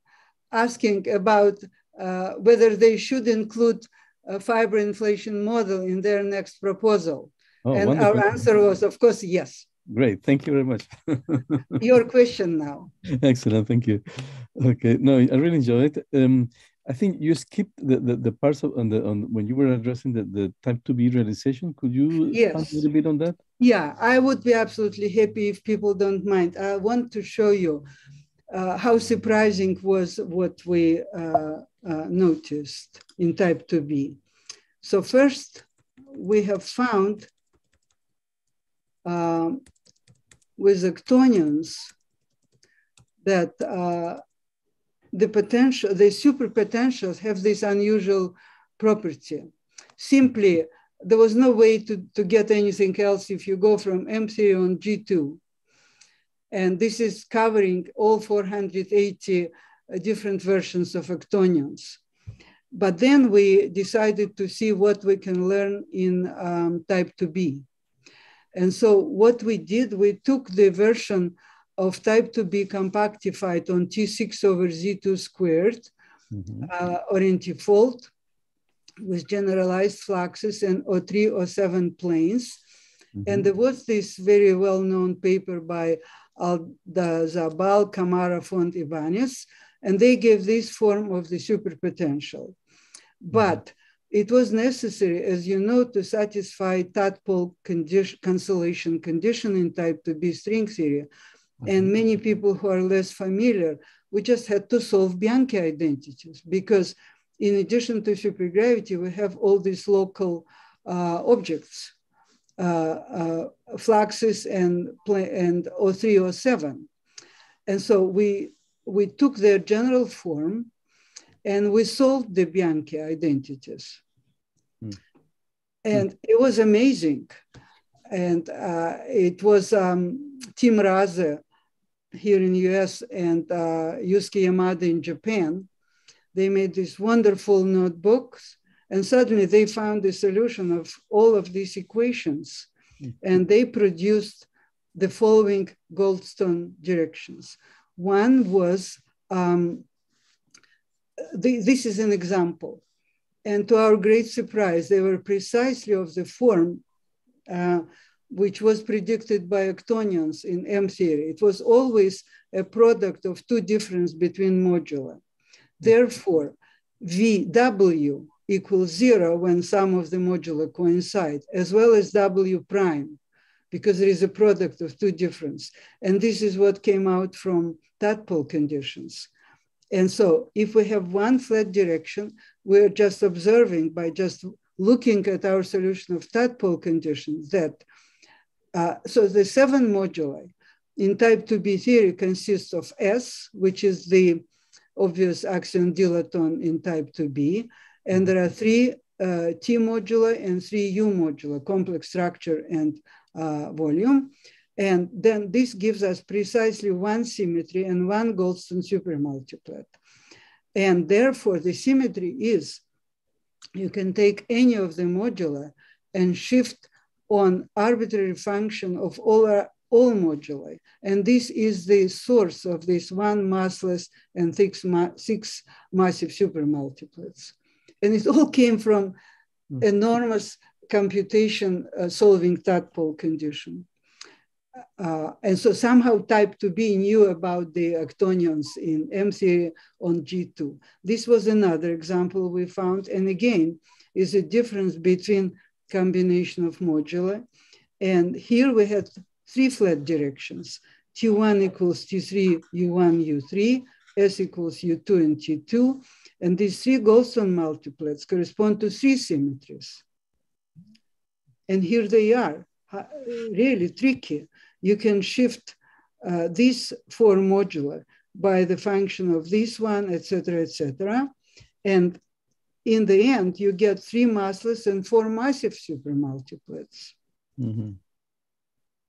asking about uh, whether they should include a fiber inflation model in their next proposal. Oh, and wonderful. our answer was, of course, yes. Great. Thank you very much. Your question now. Excellent. Thank you. Okay. No, I really enjoyed it. Um, I think you skipped the, the, the parts of on the on when you were addressing the, the type 2B realization. Could you Yes. a little bit on that? Yeah, I would be absolutely happy if people don't mind. I want to show you uh, how surprising was what we uh, uh, noticed in type 2B. So first, we have found um, with octonions that uh, the potential, the superpotentials have this unusual property. Simply, there was no way to, to get anything else if you go from M theory on G2. And this is covering all 480 uh, different versions of octonions. But then we decided to see what we can learn in um, type 2B. And so what we did, we took the version of type 2B compactified on T6 over Z2 squared, Mhm. uh, orientifold with generalized fluxes and O3, O7 planes. And Mhm. there was this very well-known paper by Aldazabal, Camara, Font, Ibanez, and they gave this form of the superpotential. But it was necessary, as you know, to satisfy tadpole condition, cancellation condition in type 2B string theory. And many people who are less familiar, we just had to solve Bianchi identities because in addition to supergravity, we have all these local uh, objects, uh, uh, fluxes and, and O3, O7. And so we, we took their general form and we solved the Bianchi identities. And it was amazing. And uh, it was um, Timm Wrase here in the US and uh, Yusuke Yamada in Japan. They made these wonderful notebooks and suddenly they found the solution of all of these equations and they produced the following Goldstone directions. One was, um, the, this is an example. And to our great surprise, they were precisely of the form uh, which was predicted by octonions in M theory. It was always a product of two difference between moduli. Therefore, VW equals zero when some of the moduli coincide, as well as W prime, because there is a product of two difference. And this is what came out from tadpole conditions. And so if we have one flat direction, we're just observing by just looking at our solution of tadpole conditions that, uh, so the seven moduli in type 2B theory consists of S, which is the obvious axion dilaton in type 2B, and there are three uh, T moduli and three U moduli, complex structure and uh, volume. And then this gives us precisely one symmetry and one Goldstone supermultiplet. And therefore the symmetry is, you can take any of the moduli and shift on arbitrary function of all, our, all moduli. And this is the source of this one massless and six, ma six massive supermultiplets. And it all came from hmm. enormous computation uh, solving tadpole condition. Uh, and so somehow type 2b knew about the octonions in M theory on G2. This was another example we found. And again, is a difference between combination of moduli. And here we had three flat directions. T1 equals T3, U1, U3, S equals U2 and T2. And these three Goldstone multiplets correspond to three symmetries. And here they are, really tricky. You can shift uh, these four modular by the function of this one, etc., etc. And in the end, you get three massless and four massive supermultiplets. Mm-hmm.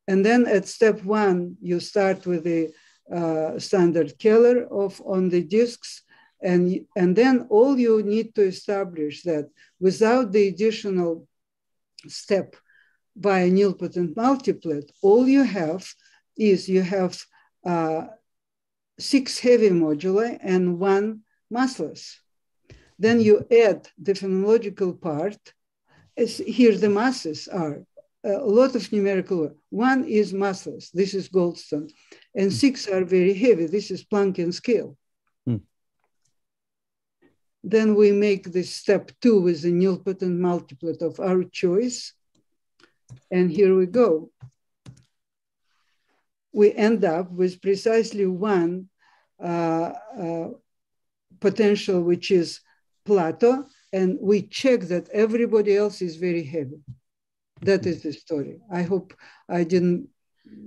And then at step one, you start with the uh, standard Kähler of on the disks, and, and then all you need to establish that without the additional step by a nilpotent multiplet, all you have is you have uh, six heavy moduli and one massless. Then you add the phenomenological part. As here the masses are a lot of numerical. One is massless. This is Goldstone. And six are very heavy. This is Planckian scale. Hmm. Then we make this step two with a nilpotent multiplet of our choice. And here we go. We end up with precisely one uh, uh, potential, which is plateau, and we check that everybody else is very heavy. That is the story. I hope I didn't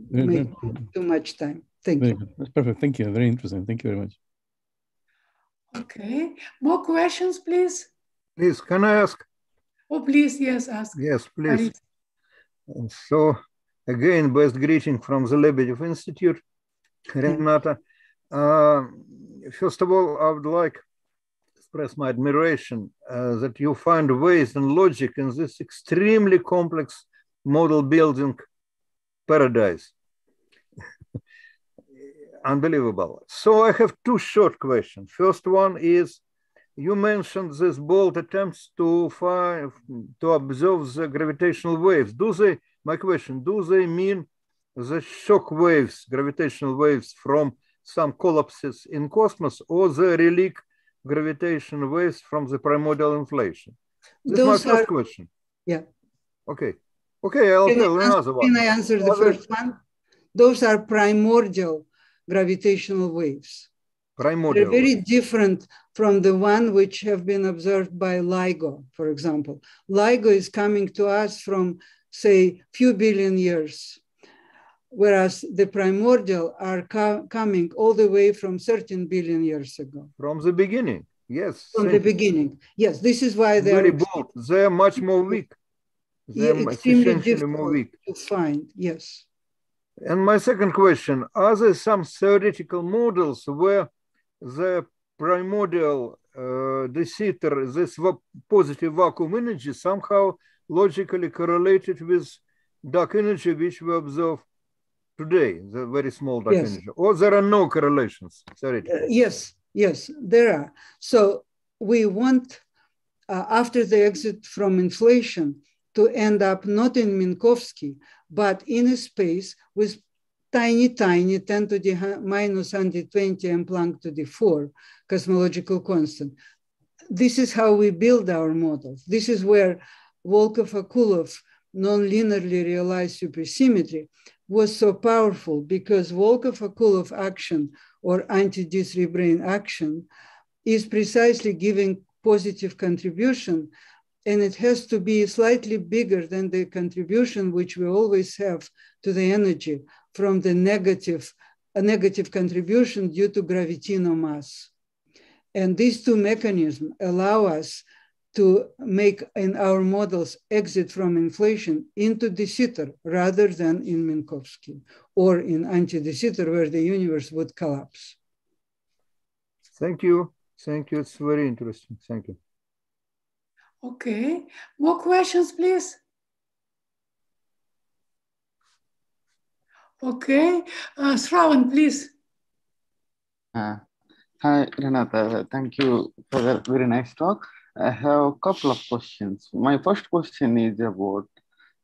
make too much time. Thank you. Good. That's perfect. Thank you. Very interesting. Thank you very much. Okay. More questions, please? Please, can I ask? Oh, please, yes, ask. Yes, please. So again, best greeting from the Lebedev Institute, Renata. Uh, first of all, I would like to express my admiration uh, that you find ways and logic in this extremely complex model building paradise. Unbelievable. So I have two short questions. First one is, you mentioned these bold attempts to find to observe the gravitational waves. Do they, my question, do they mean the shock waves, gravitational waves from some collapses in cosmos or the relic gravitational waves from the primordial inflation? This Those my first are, question. Yeah. Okay. Okay, I'll can tell another one. Can I answer the Other, first one? Those are primordial gravitational waves. Primordial. They're very different from the one which have been observed by LIGO, for example. LIGO is coming to us from, say, few billion years, whereas the primordial are co coming all the way from 13 billion years ago. From the beginning, yes. From same. the beginning, yes. This is why they're very bold. They're much more weak. They're yeah, extremely difficult more weak. to find. Yes. And my second question: Are there some theoretical models where the primordial uh, de Sitter, this positive vacuum energy somehow logically correlated with dark energy, which we observe today, the very small dark yes. energy. Or there are no correlations, uh, yes, yes, there are. So we want, uh, after the exit from inflation, to end up not in Minkowski, but in a space with tiny, tiny 10 to the minus 120 and Planck to the 4 cosmological constant. This is how we build our models. This is where Volkov-Akulov non-linearly realized supersymmetry was so powerful because Volkov-Akulov action or anti-D3 brane action is precisely giving positive contribution and it has to be slightly bigger than the contribution which we always have to the energy from the negative, a negative contribution due to gravitino mass. And these two mechanisms allow us to make in our models exit from inflation into de Sitter rather than in Minkowski or in anti-de Sitter where the universe would collapse. Thank you. Thank you. It's very interesting. Thank you. Okay. More questions, please? Okay. Uh, please. Uh, hi, Renata. Thank you for the very nice talk. I have a couple of questions. My first question is about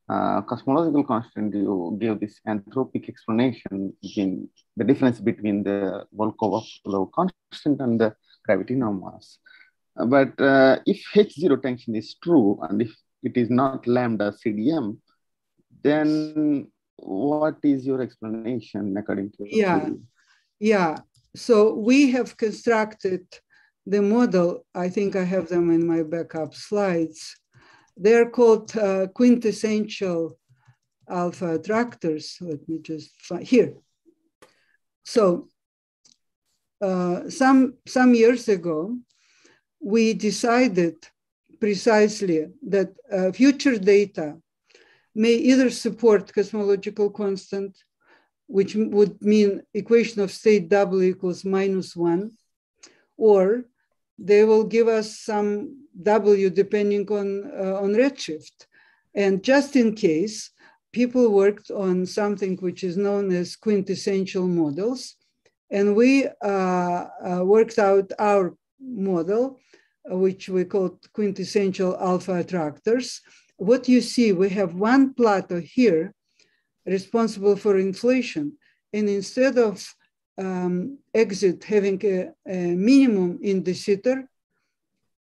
uh, cosmological constant. You gave this anthropic explanation between the difference between the Volkov constant and the gravity mass. But uh, if H0 tension is true and if it is not lambda CDM, then what is your explanation according to yeah yeah so we have constructed the model, I think I have them in my backup slides. They're called uh, quintessential alpha attractors. Let me just find here. So uh, some, some years ago, we decided precisely that uh, future data may either support cosmological constant, which would mean equation of state W equals minus one, or they will give us some W depending on, uh, on redshift. And just in case, people worked on something which is known as quintessential models. And we uh, uh, worked out our model, uh, which we called quintessential alpha attractors. What you see, we have one plateau here responsible for inflation. And instead of um, exit having a, a, minimum Sitter,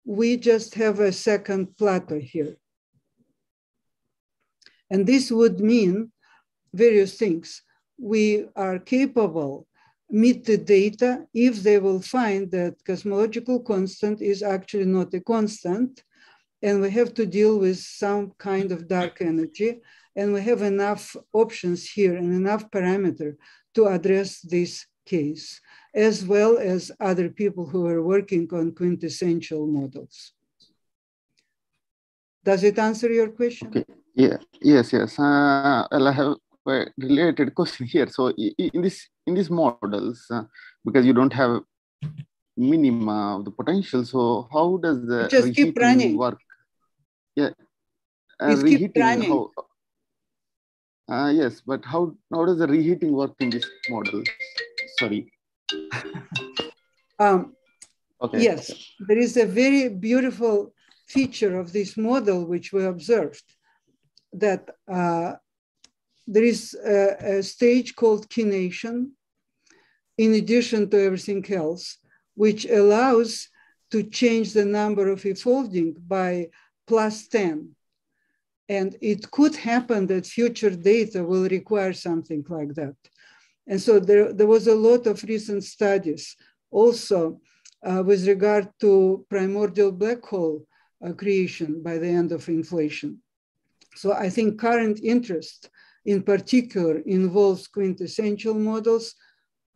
we just have a second plateau here. And this would mean various things. We are capable meet the data if they will find that cosmological constant is actually not a constant and we have to deal with some kind of dark energy and we have enough options here and enough parameter to address this case, as well as other people who are working on quintessential models. Does it answer your question? Okay. Yeah. Yes. Yes. Uh, well, I have a related question here. So in this in these models, uh, because you don't have minima of the potential, so how does the just keep running work? Yeah. Uh, keep. How, uh, yes, but how how does the reheating work in this model? sorry. um, okay. Yes, there is a very beautiful feature of this model which we observed that uh, there is a, a, stage called kination in addition to everything else, which allows to change the number of efolding by plus 10. And it could happen that future data will require something like that. And so there, there was a lot of recent studies also uh, with regard to primordial black hole uh, creation by the end of inflation. So I think current interest in particular involves quintessential models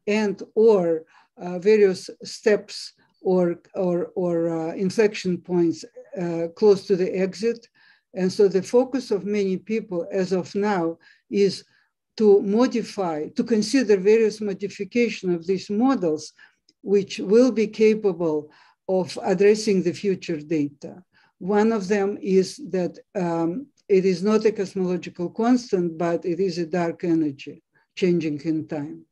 and or uh, various steps or, or, or uh, inflection points uh, close to the exit. And so the focus of many people as of now is to modify, to consider various modification of these models, which will be capable of addressing the future data. One of them is that um, it is not a cosmological constant, but it is a dark energy changing in time.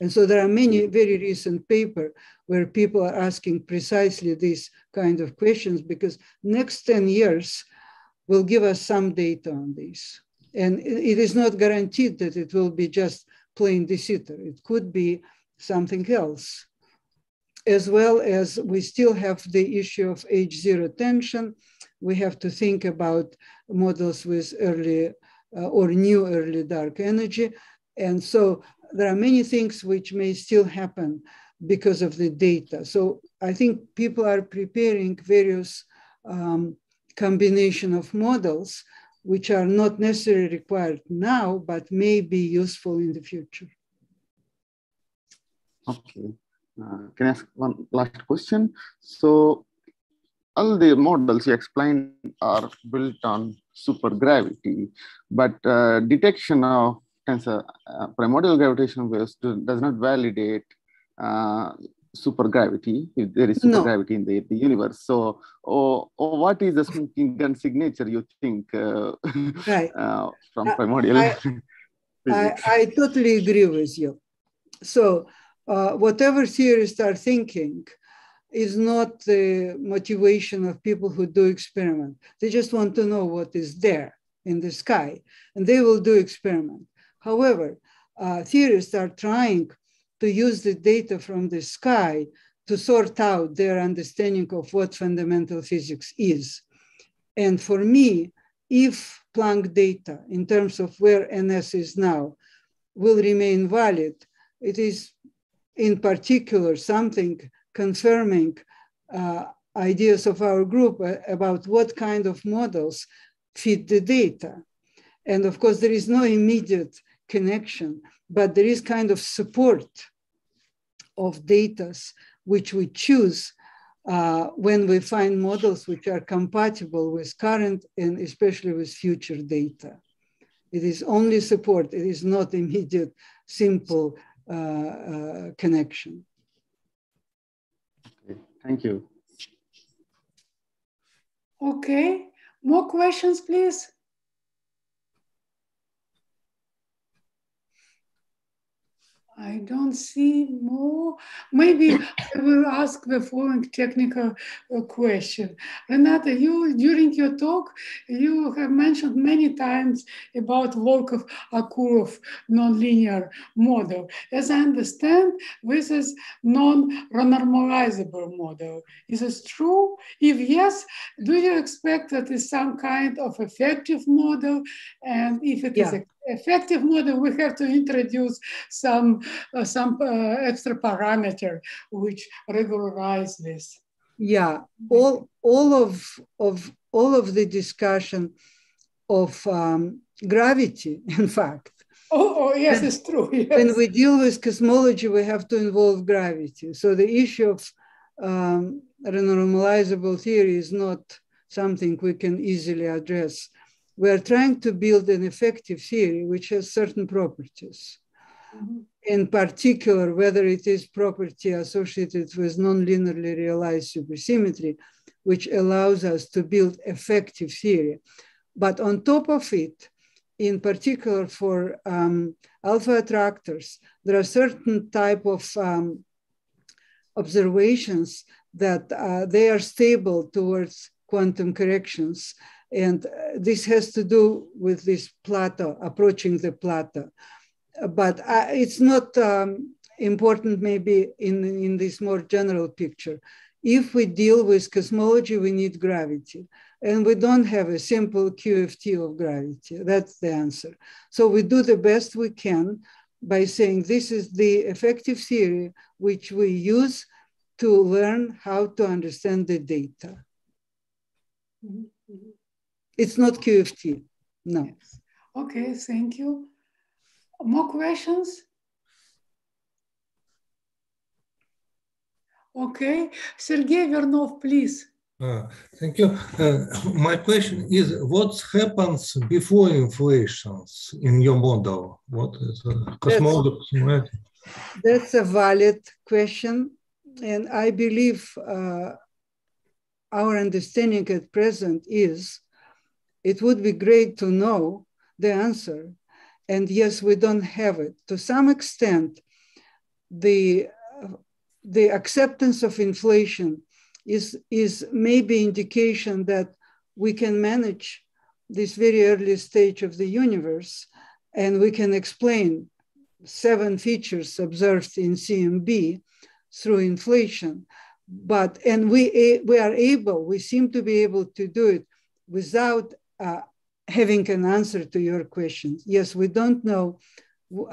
And so there are many very recent paper where people are asking precisely these kind of questions because next 10 years will give us some data on this. And it is not guaranteed that it will be just plain de Sitter. It could be something else. As well as we still have the issue of H0 tension. We have to think about models with early uh, or new early dark energy. And so there are many things which may still happen because of the data. So I think people are preparing various um, combination of models which are not necessarily required now, but may be useful in the future. Okay. Uh, can I ask one last question? So all the models you explained are built on supergravity, but uh, detection of tensor uh, primordial gravitational waves do, does not validate uh, supergravity if there is supergravity no. in the, the universe. So, oh, oh, what is the smoking gun signature you think uh, right. Uh, from primordial? I, I, I, totally agree with you. So, uh, whatever theorists are thinking, is not the motivation of people who do experiment. They just want to know what is there in the sky, and they will do experiment. However, uh, theorists are trying to use the data from the sky to sort out their understanding of what fundamental physics is. And for me, if Planck data, in terms of where NS is now, will remain valid, it is in particular something confirming uh, ideas of our group uh, about what kind of models fit the data. And of course, there is no immediate connection, but there is kind of support of data which we choose uh, when we find models which are compatible with current and especially with future data. It is only support, it is not immediate, simple uh, uh, connection. Thank you. Okay, more questions, please. I don't see more. Maybe I will ask the following technical uh, question. Renata, you during your talk, you have mentioned many times about Volkov-Akulov nonlinear model. As I understand, this is non-renormalizable model. Is this true? If yes, do you expect that is some kind of effective model? And if it yeah. is a effective model, we have to introduce some, uh, some uh, extra parameter which regularize this. Yeah, all, all, of, of, all of the discussion of um, gravity, in fact. Oh, oh yes, it's true. Yes. When we deal with cosmology, we have to involve gravity. So the issue of um, renormalizable theory is not something we can easily address we are trying to build an effective theory which has certain properties. Mm-hmm. In particular, whether it is property associated with non-linearly realized supersymmetry, which allows us to build effective theory. But on top of it, in particular for um, alpha attractors, there are certain type of um, observations that uh, they are stable towards quantum corrections and uh, this has to do with this plateau, approaching the plateau. But uh, it's not um, important maybe in, in this more general picture. If we deal with cosmology, we need gravity. And we don't have a simple QFT of gravity. That's the answer. So we do the best we can by saying this is the effective theory which we use to learn how to understand the data. Mm -hmm. It's not QFT, no. Yes. Okay, thank you. More questions? Okay, Sergey Vernov, please. Uh, thank you. Uh, my question is, what happens before inflations in your model? What is uh, cosmology? That's, that's, a valid question. And I believe uh, our understanding at present is it would be great to know the answer. And yes, we don't have it. To some extent, the, the acceptance of inflation is, is maybe indication that we can manage this very early stage of the universe and we can explain seven features observed in CMB through inflation. But, and we, we are able, we seem to be able to do it without uh, having an answer to your question. Yes, we don't know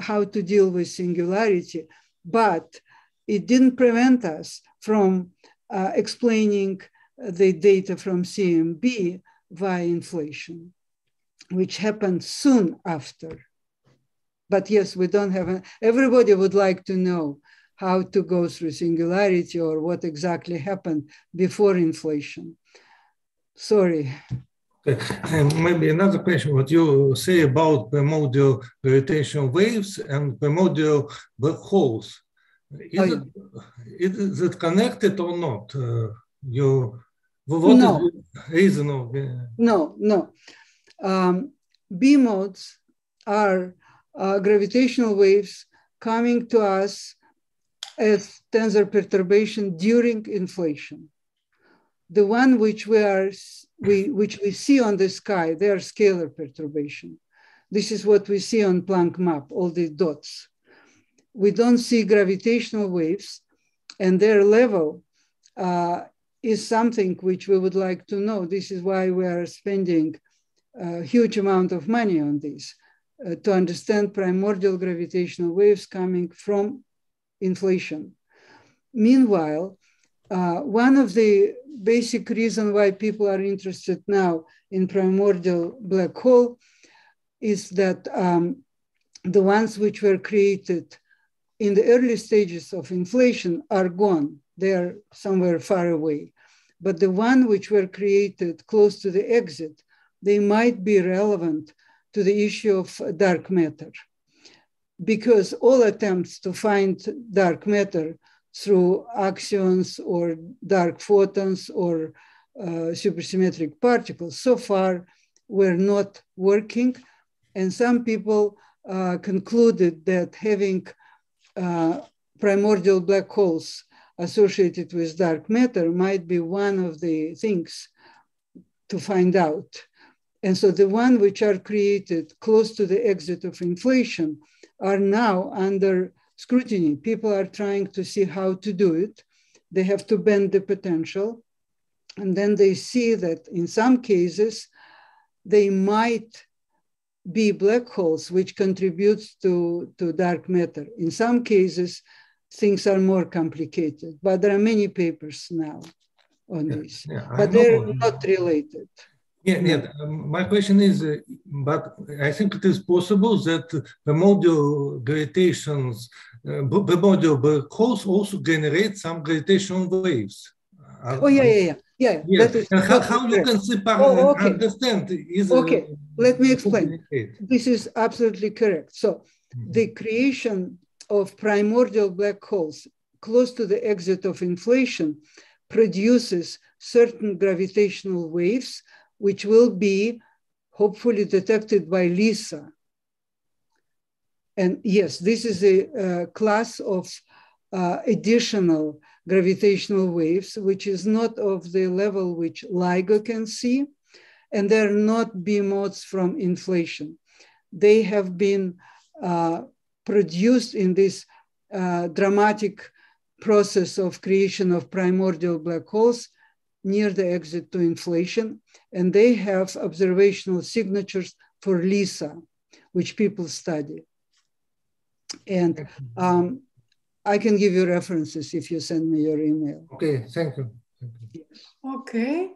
how to deal with singularity, but it didn't prevent us from uh, explaining the data from CMB via inflation, which happened soon after. But yes, we don't have, everybody would like to know how to go through singularity or what exactly happened before inflation. Sorry. And maybe another question, what you say about primordial gravitational waves and primordial black holes. Is, Oh, it, is it connected or not? Uh, you, what is No. the reason of the, No, no. Um, B modes are uh, gravitational waves coming to us as tensor perturbation during inflation. The one which we are we which we see on the sky, they are scalar perturbation. This is what we see on Planck map, all the dots. We don't see gravitational waves, and their level uh, is something which we would like to know. This is why we are spending a huge amount of money on this uh, to understand primordial gravitational waves coming from inflation. Meanwhile, uh, one of the basic reasons why people are interested now in primordial black hole is that um, the ones which were created in the early stages of inflation are gone. They are somewhere far away. But the one which were created close to the exit, they might be relevant to the issue of dark matter. Because all attempts to find dark matter through axions or dark photons or uh, supersymmetric particles so far were not working. And some people uh, concluded that having uh, primordial black holes associated with dark matter might be one of the things to find out. And so the one which are created close to the exit of inflation are now under scrutiny. People are trying to see how to do it. They have to bend the potential. And then they see that in some cases, they might be black holes, which contributes to, to dark matter. In some cases, things are more complicated, but there are many papers now on Yeah, this, yeah, but they're not related. Yeah, yeah. um, My question is, uh, but I think it is possible that the module gravitations, uh, the module black holes also generate some gravitational waves. Uh, Oh, yeah, yeah, yeah. Yeah, that is how, how you can see, Oh, okay. understand is Okay, uh, let me explain. This is absolutely correct. So the creation of primordial black holes close to the exit of inflation produces certain gravitational waves, which will be hopefully detected by LISA. And yes, this is a class of uh, additional gravitational waves, which is not of the level which LIGO can see, and they're not B modes from inflation. They have been uh, produced in this uh, dramatic process of creation of primordial black holes near the exit to inflation, and they have observational signatures for LISA, which people study. And um, I can give you references if you send me your email. Okay, thank you. Thank you. Okay.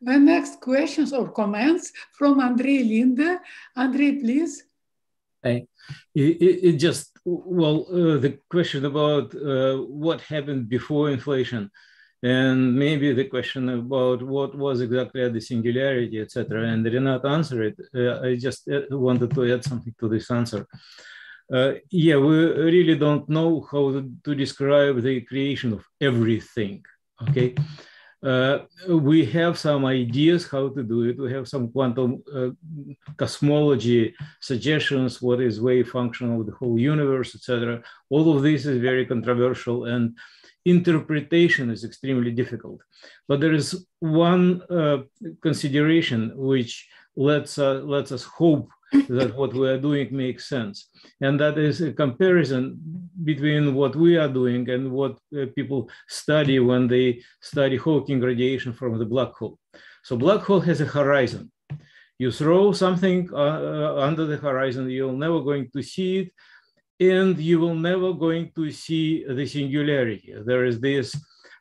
The next questions or comments from Andrei Linde. Andrei, please. Hey, it, it, it just well uh, the question about uh, what happened before inflation and maybe the question about what was exactly the singularity etc and renat answered it uh, i just uh, wanted to add something to this answer uh, yeah we really don't know how to, to describe the creation of everything okay uh, we have some ideas how to do it. We have some quantum uh, cosmology suggestions, what is wave function of the whole universe, etc. All of this is very controversial and interpretation is extremely difficult. But there is one uh, consideration which lets, uh, lets us hope that what we are doing makes sense. And that is a comparison between what we are doing and what uh, people study when they study Hawking radiation from the black hole. So black hole has a horizon. You throw something uh, uh, under the horizon, you're never going to see it, and you will never going to see the singularity. There is this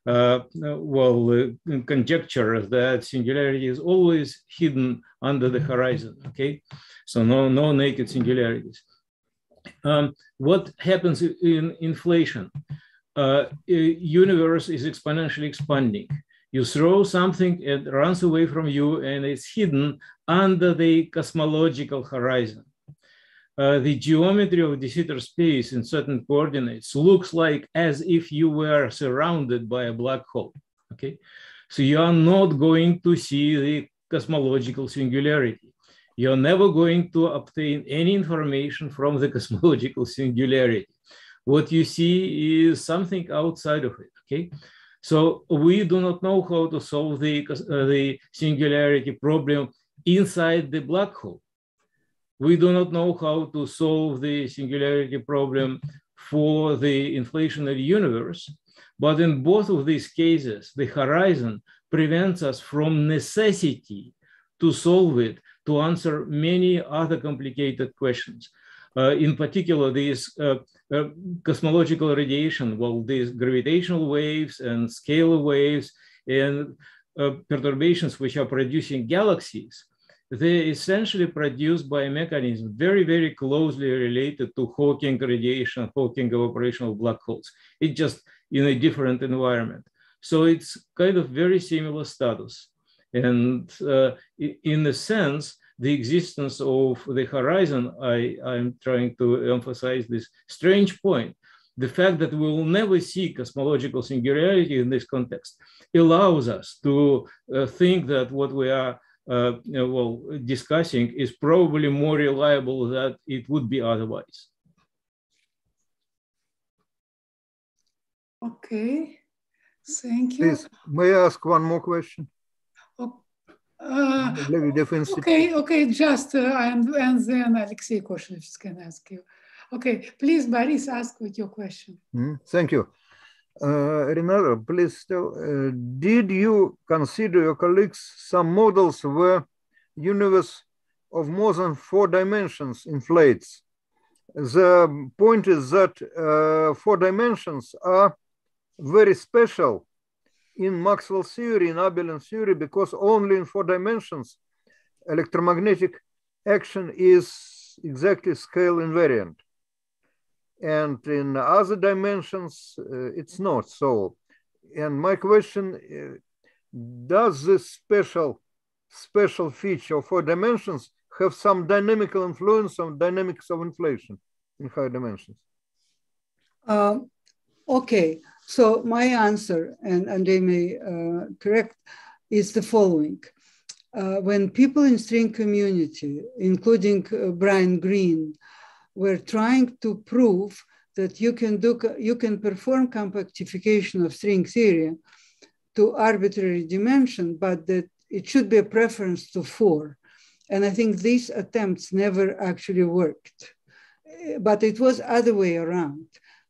uh, well, uh, conjecture that singularity is always hidden under the horizon, okay? So no, no naked singularities. Um, what happens in inflation? Uh, universe is exponentially expanding. You throw something, it runs away from you, and it's hidden under the cosmological horizon. Uh, the geometry of de Sitter space in certain coordinates looks like as if you were surrounded by a black hole. Okay, so you are not going to see the cosmological singularity. You're never going to obtain any information from the cosmological singularity. What you see is something outside of it. Okay, so we do not know how to solve the, uh, the singularity problem inside the black hole. We do not know how to solve the singularity problem for the inflationary universe. But in both of these cases, the horizon prevents us from necessity to solve it, to answer many other complicated questions. Uh, in particular, these uh, uh, cosmological radiation, well, these gravitational waves and scalar waves and uh, perturbations which are producing galaxies, they're essentially produced by a mechanism very, very closely related to Hawking radiation, Hawking evaporation of black holes. It's just in a different environment. So it's kind of very similar status. And uh, in a sense, the existence of the horizon, I, I'm trying to emphasize this strange point. The fact that we will never see cosmological singularity in this context allows us to uh, think that what we are uh, well discussing is probably more reliable than it would be otherwise. Okay, thank you. Please, may I ask one more question? Uh, okay, okay, just uh, and, and then Alexei Koshelev can ask you. Okay, please, Boris, ask with your question. Mm, thank you. Uh, Renata, please tell, uh, did you consider your colleagues some models where universe of more than four dimensions inflates? The point is that uh, four dimensions are very special in Maxwell theory, in Abelian theory, because only in four dimensions, electromagnetic action is exactly scale invariant. And in other dimensions, uh, it's not so. And my question, uh, does this special, special feature of four dimensions have some dynamical influence on dynamics of inflation in higher dimensions? Uh, okay. So my answer, and Andrei may uh, correct, is the following. Uh, when people in string community, including uh, Brian Greene, were trying to prove that you can do you can perform compactification of string theory to arbitrary dimension, but that it should be a preference to four. And I think these attempts never actually worked. But it was other way around.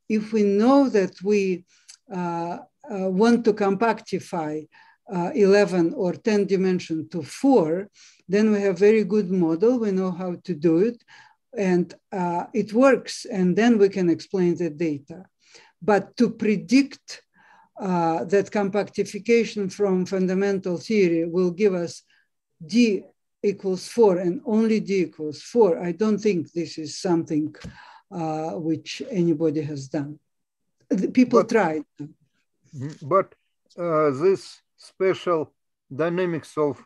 If we know that we uh, uh, want to compactify uh, 11 or 10 dimension to four, then we have very good model. We know how to do it and uh, it works and then we can explain the data. But to predict uh, that compactification from fundamental theory will give us D equals four and only D equals four, I don't think this is something uh, which anybody has done the people but, tried. Mm-hmm. But uh, this special dynamics of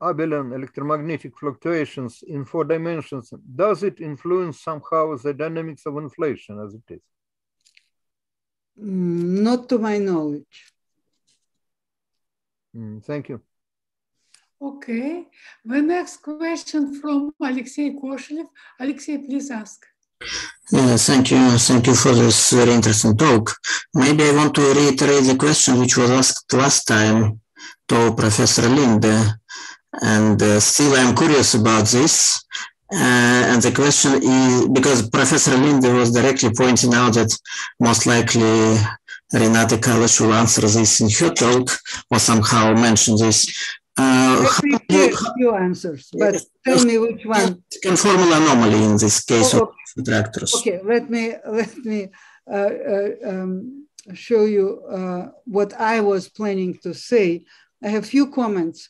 Abelian electromagnetic fluctuations in four dimensions, does it influence somehow the dynamics of inflation as it is? Mm, not to my knowledge. Mm, thank you. Okay. The next question from Alexei Koshelev. Alexei, please ask. Yeah, thank you. Thank you for this very interesting talk. Maybe I want to reiterate the question which was asked last time to Professor Linde. And uh, still I'm curious about this. Uh, and the question is, because Professor Linde was directly pointing out that most likely Renata Kallosh will answer this in her talk or somehow mention this. Uh, a few answers, but tell me which one. Conformal anomaly in this case oh, of attractors. Okay, let me let me uh, uh, um, show you uh, what I was planning to say. I have few comments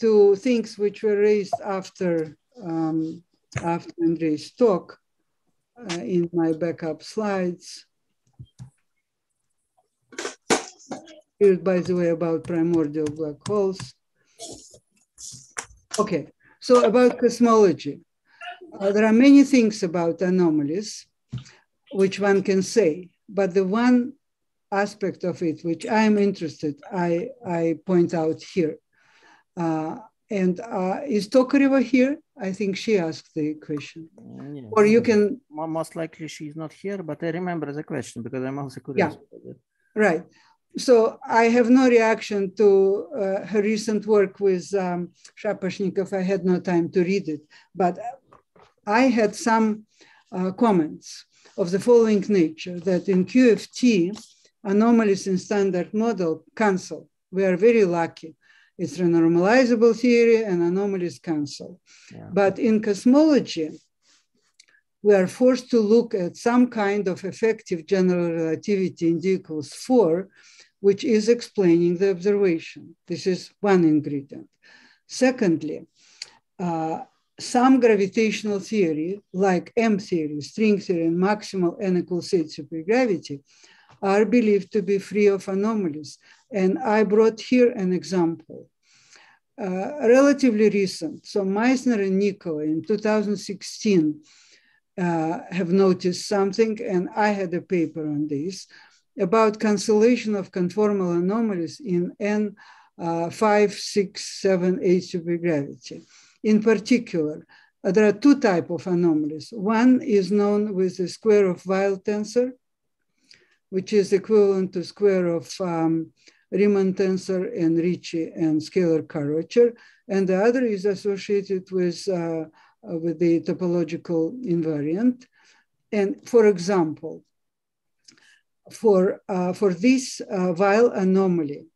to things which were raised after um, after Andrei's talk uh, in my backup slides. Here's, by the way, about primordial black holes. Okay, so about cosmology. Uh, there are many things about anomalies which one can say, but the one aspect of it which I am interested, I, I point out here. Uh, and uh, is Tokarev here? I think she asked the question. Uh, yeah. Or you can. Most likely she's not here, but I remember the question because I'm also curious. Yeah. Right. So I have no reaction to uh, her recent work with um, Shaposhnikov. I had no time to read it, but I had some uh, comments of the following nature that in QFT, anomalies in standard model cancel. We are very lucky. It's a normalizable theory and anomalies cancel. Yeah. But in cosmology, we are forced to look at some kind of effective general relativity in d equals four, which is explaining the observation. This is one ingredient. Secondly, uh, some gravitational theory, like M theory, string theory, and maximal n equals 8 supergravity, are believed to be free of anomalies. And I brought here an example. Uh, relatively recent, so Meissner and Nicolai in 2016 uh, have noticed something, and I had a paper on this about cancellation of conformal anomalies in N uh, 5, 6, 7, 8 supergravity. In particular, uh, there are two type of anomalies. One is known with the square of Weyl tensor, which is equivalent to square of um, Riemann tensor and Ricci and scalar curvature. And the other is associated with, uh, uh, with the topological invariant. And for example, for, uh, for this uh, anomaly,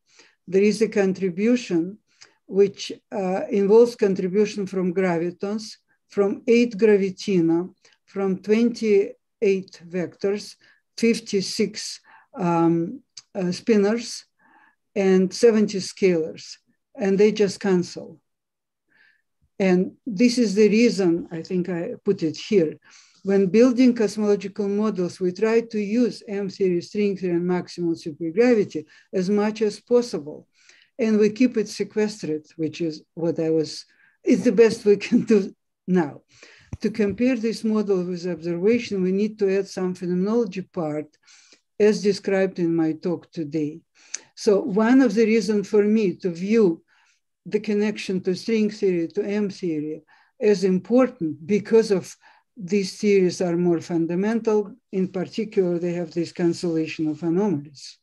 there is a contribution which uh, involves contribution from gravitons, from eight gravitina, from 28 vectors, 56 um, uh, spinors, and 70 scalars, and they just cancel. And this is the reason I think I put it here. When building cosmological models, we try to use M theory, string theory, and maximal supergravity as much as possible. And we keep it sequestered, which is what I was, it's the best we can do now. To compare this model with observation, we need to add some phenomenology part as described in my talk today. So one of the reasons for me to view the connection to string theory, to M theory, as important because of these theories are more fundamental. In particular, they have this cancellation of anomalies.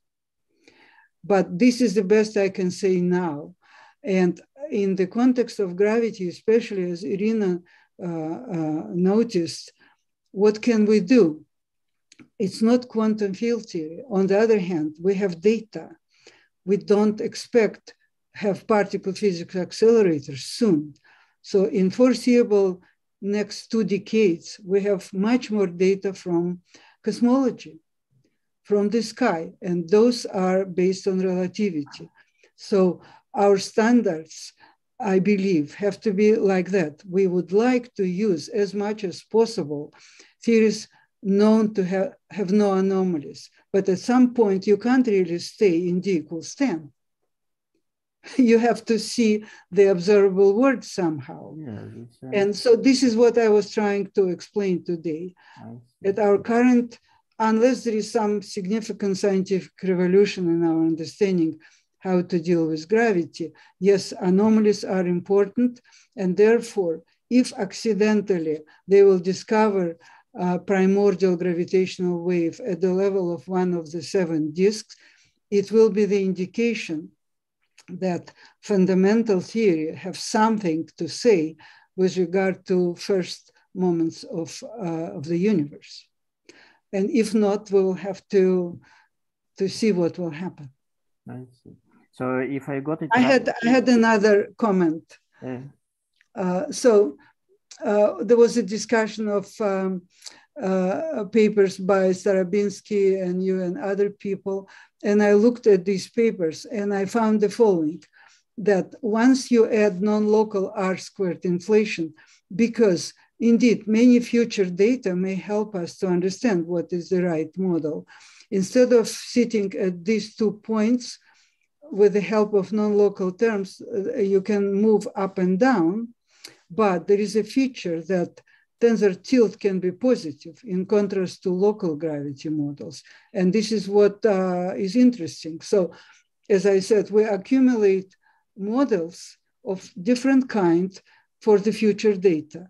But this is the best I can say now. And in the context of gravity, especially as Irina uh, uh, noticed, what can we do? It's not quantum field theory. On the other hand, we have data we don't expect have particle physics accelerators soon. So in foreseeable next two decades, we have much more data from cosmology, from the sky, and those are based on relativity. So our standards, I believe, have to be like that. We would like to use as much as possible theories known to have, have no anomalies. But at some point, you can't really stay in D equals 10. you have to see the observable world somehow. Yeah, and so this is what I was trying to explain today. That our current, unless there is some significant scientific revolution in our understanding how to deal with gravity, yes, anomalies are important. And therefore, if accidentally they will discover uh, primordial gravitational wave at the level of one of the seven disks, it will be the indication that fundamental theory have something to say with regard to first moments of, uh, of the universe. And if not, we'll have to, to see what will happen. I see. So if I got it, I had I had another comment. Yeah. Uh, so there was a discussion of um, uh, papers by Starobinsky and you and other people. And I looked at these papers and I found the following that once you add non local R squared inflation, because indeed many future data may help us to understand what is the right model, instead of sitting at these two points, with the help of non-local terms, uh, you can move up and down, but there is a feature that tensor tilt can be positive in contrast to local gravity models. And this is what uh, is interesting. So as I said, we accumulate models of different kind for the future data.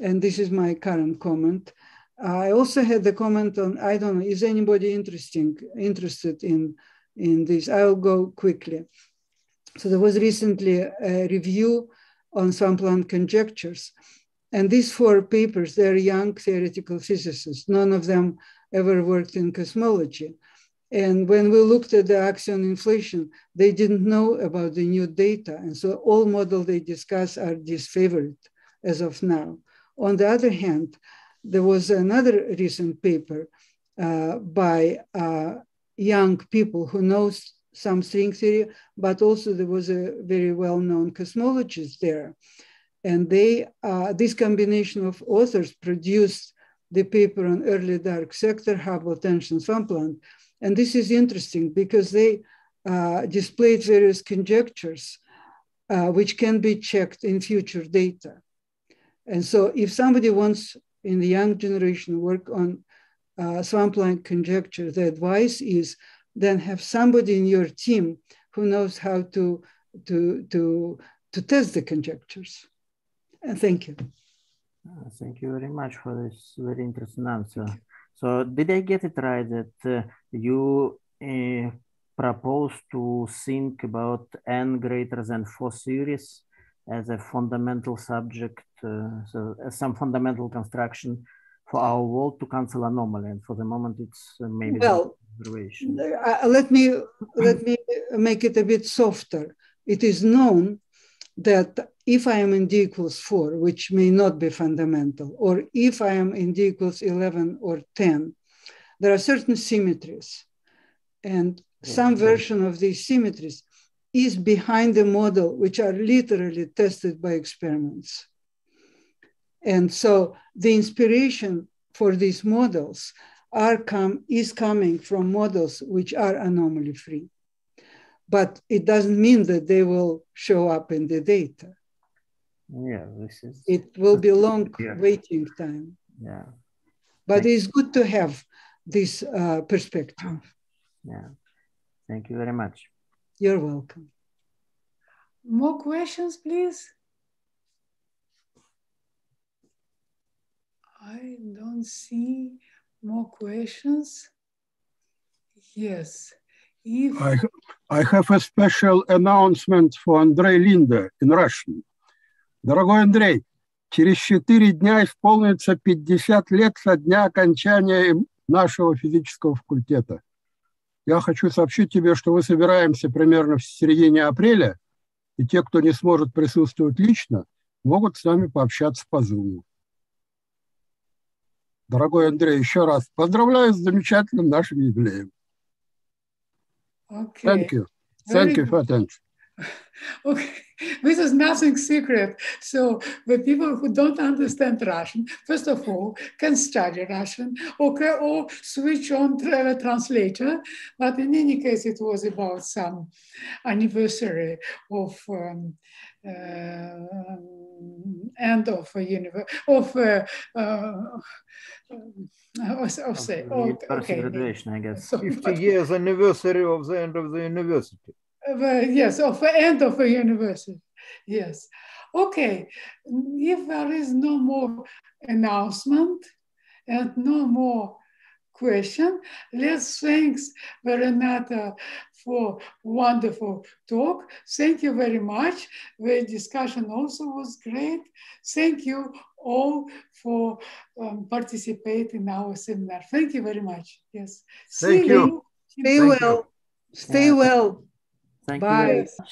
And this is my current comment. I also had the comment on, I don't know, is anybody interesting, interested in, in this? I'll go quickly. So there was recently a review on swampland conjectures. And these four papers, they're young theoretical physicists. None of them ever worked in cosmology. And when we looked at the axion inflation, they didn't know about the new data. And so all models they discuss are disfavored as of now. On the other hand, there was another recent paper uh, by uh, young people who know some string theory, but also there was a very well-known cosmologist there. And they, uh, this combination of authors produced the paper on early dark sector, Hubble tension swampland. And this is interesting because they uh, displayed various conjectures uh, which can be checked in future data. And so if somebody wants in the young generation work on uh, swampland conjecture, the advice is then have somebody in your team who knows how to, to, to, to test the conjectures. And thank you. Ah, thank you very much for this very interesting answer. So did I get it right that uh, you uh, propose to think about n greater than 4 series as a fundamental subject, uh, so as some fundamental construction for our world to cancel anomaly. And for the moment, it's uh, maybe well, observation. Uh, let me let me make it a bit softer. It is known that if I am in d equals 4, which may not be fundamental, or if I am in d equals 11 or 10, there are certain symmetries. And some version of these symmetries is behind the model, which are literally tested by experiments. And so the inspiration for these models are come, is coming from models which are anomaly free. But it doesn't mean that they will show up in the data. Yeah, this is. It will be long yeah. waiting time. Yeah. But Thank it's good to have this uh, perspective. Yeah. Thank you very much. You're welcome. More questions, please? I don't see more questions. Yes. If... I, I have a special announcement for Andrei Linde in Russian. Дорогой Андрей, через четыре дня исполнится 50 лет со дня окончания нашего физического факультета. Я хочу сообщить тебе, что мы собираемся примерно в середине апреля, и те, кто не сможет присутствовать лично, могут с нами пообщаться по Zoom. Дорогой Андрей, еще раз поздравляю с замечательным нашим юбилеем. Okay. Thank you. Thank Very you for attention. Okay, this is nothing secret. So the people who don't understand Russian, first of all, can study Russian okay, or switch on to a translator. But in any case, it was about some anniversary of um, uh, end of a universe of uh, uh, of, say, okay. graduation, I guess. So, 50 years anniversary of the end of the university yes, of the end of a university. Yes. Okay. If there is no more announcement and no more question, let's thanks Renata for wonderful talk. Thank you very much. The discussion also was great. Thank you all for um, participating in our seminar. Thank you very much. Yes. Thank See you. you. Stay well. Stay well. Thank Bye. you.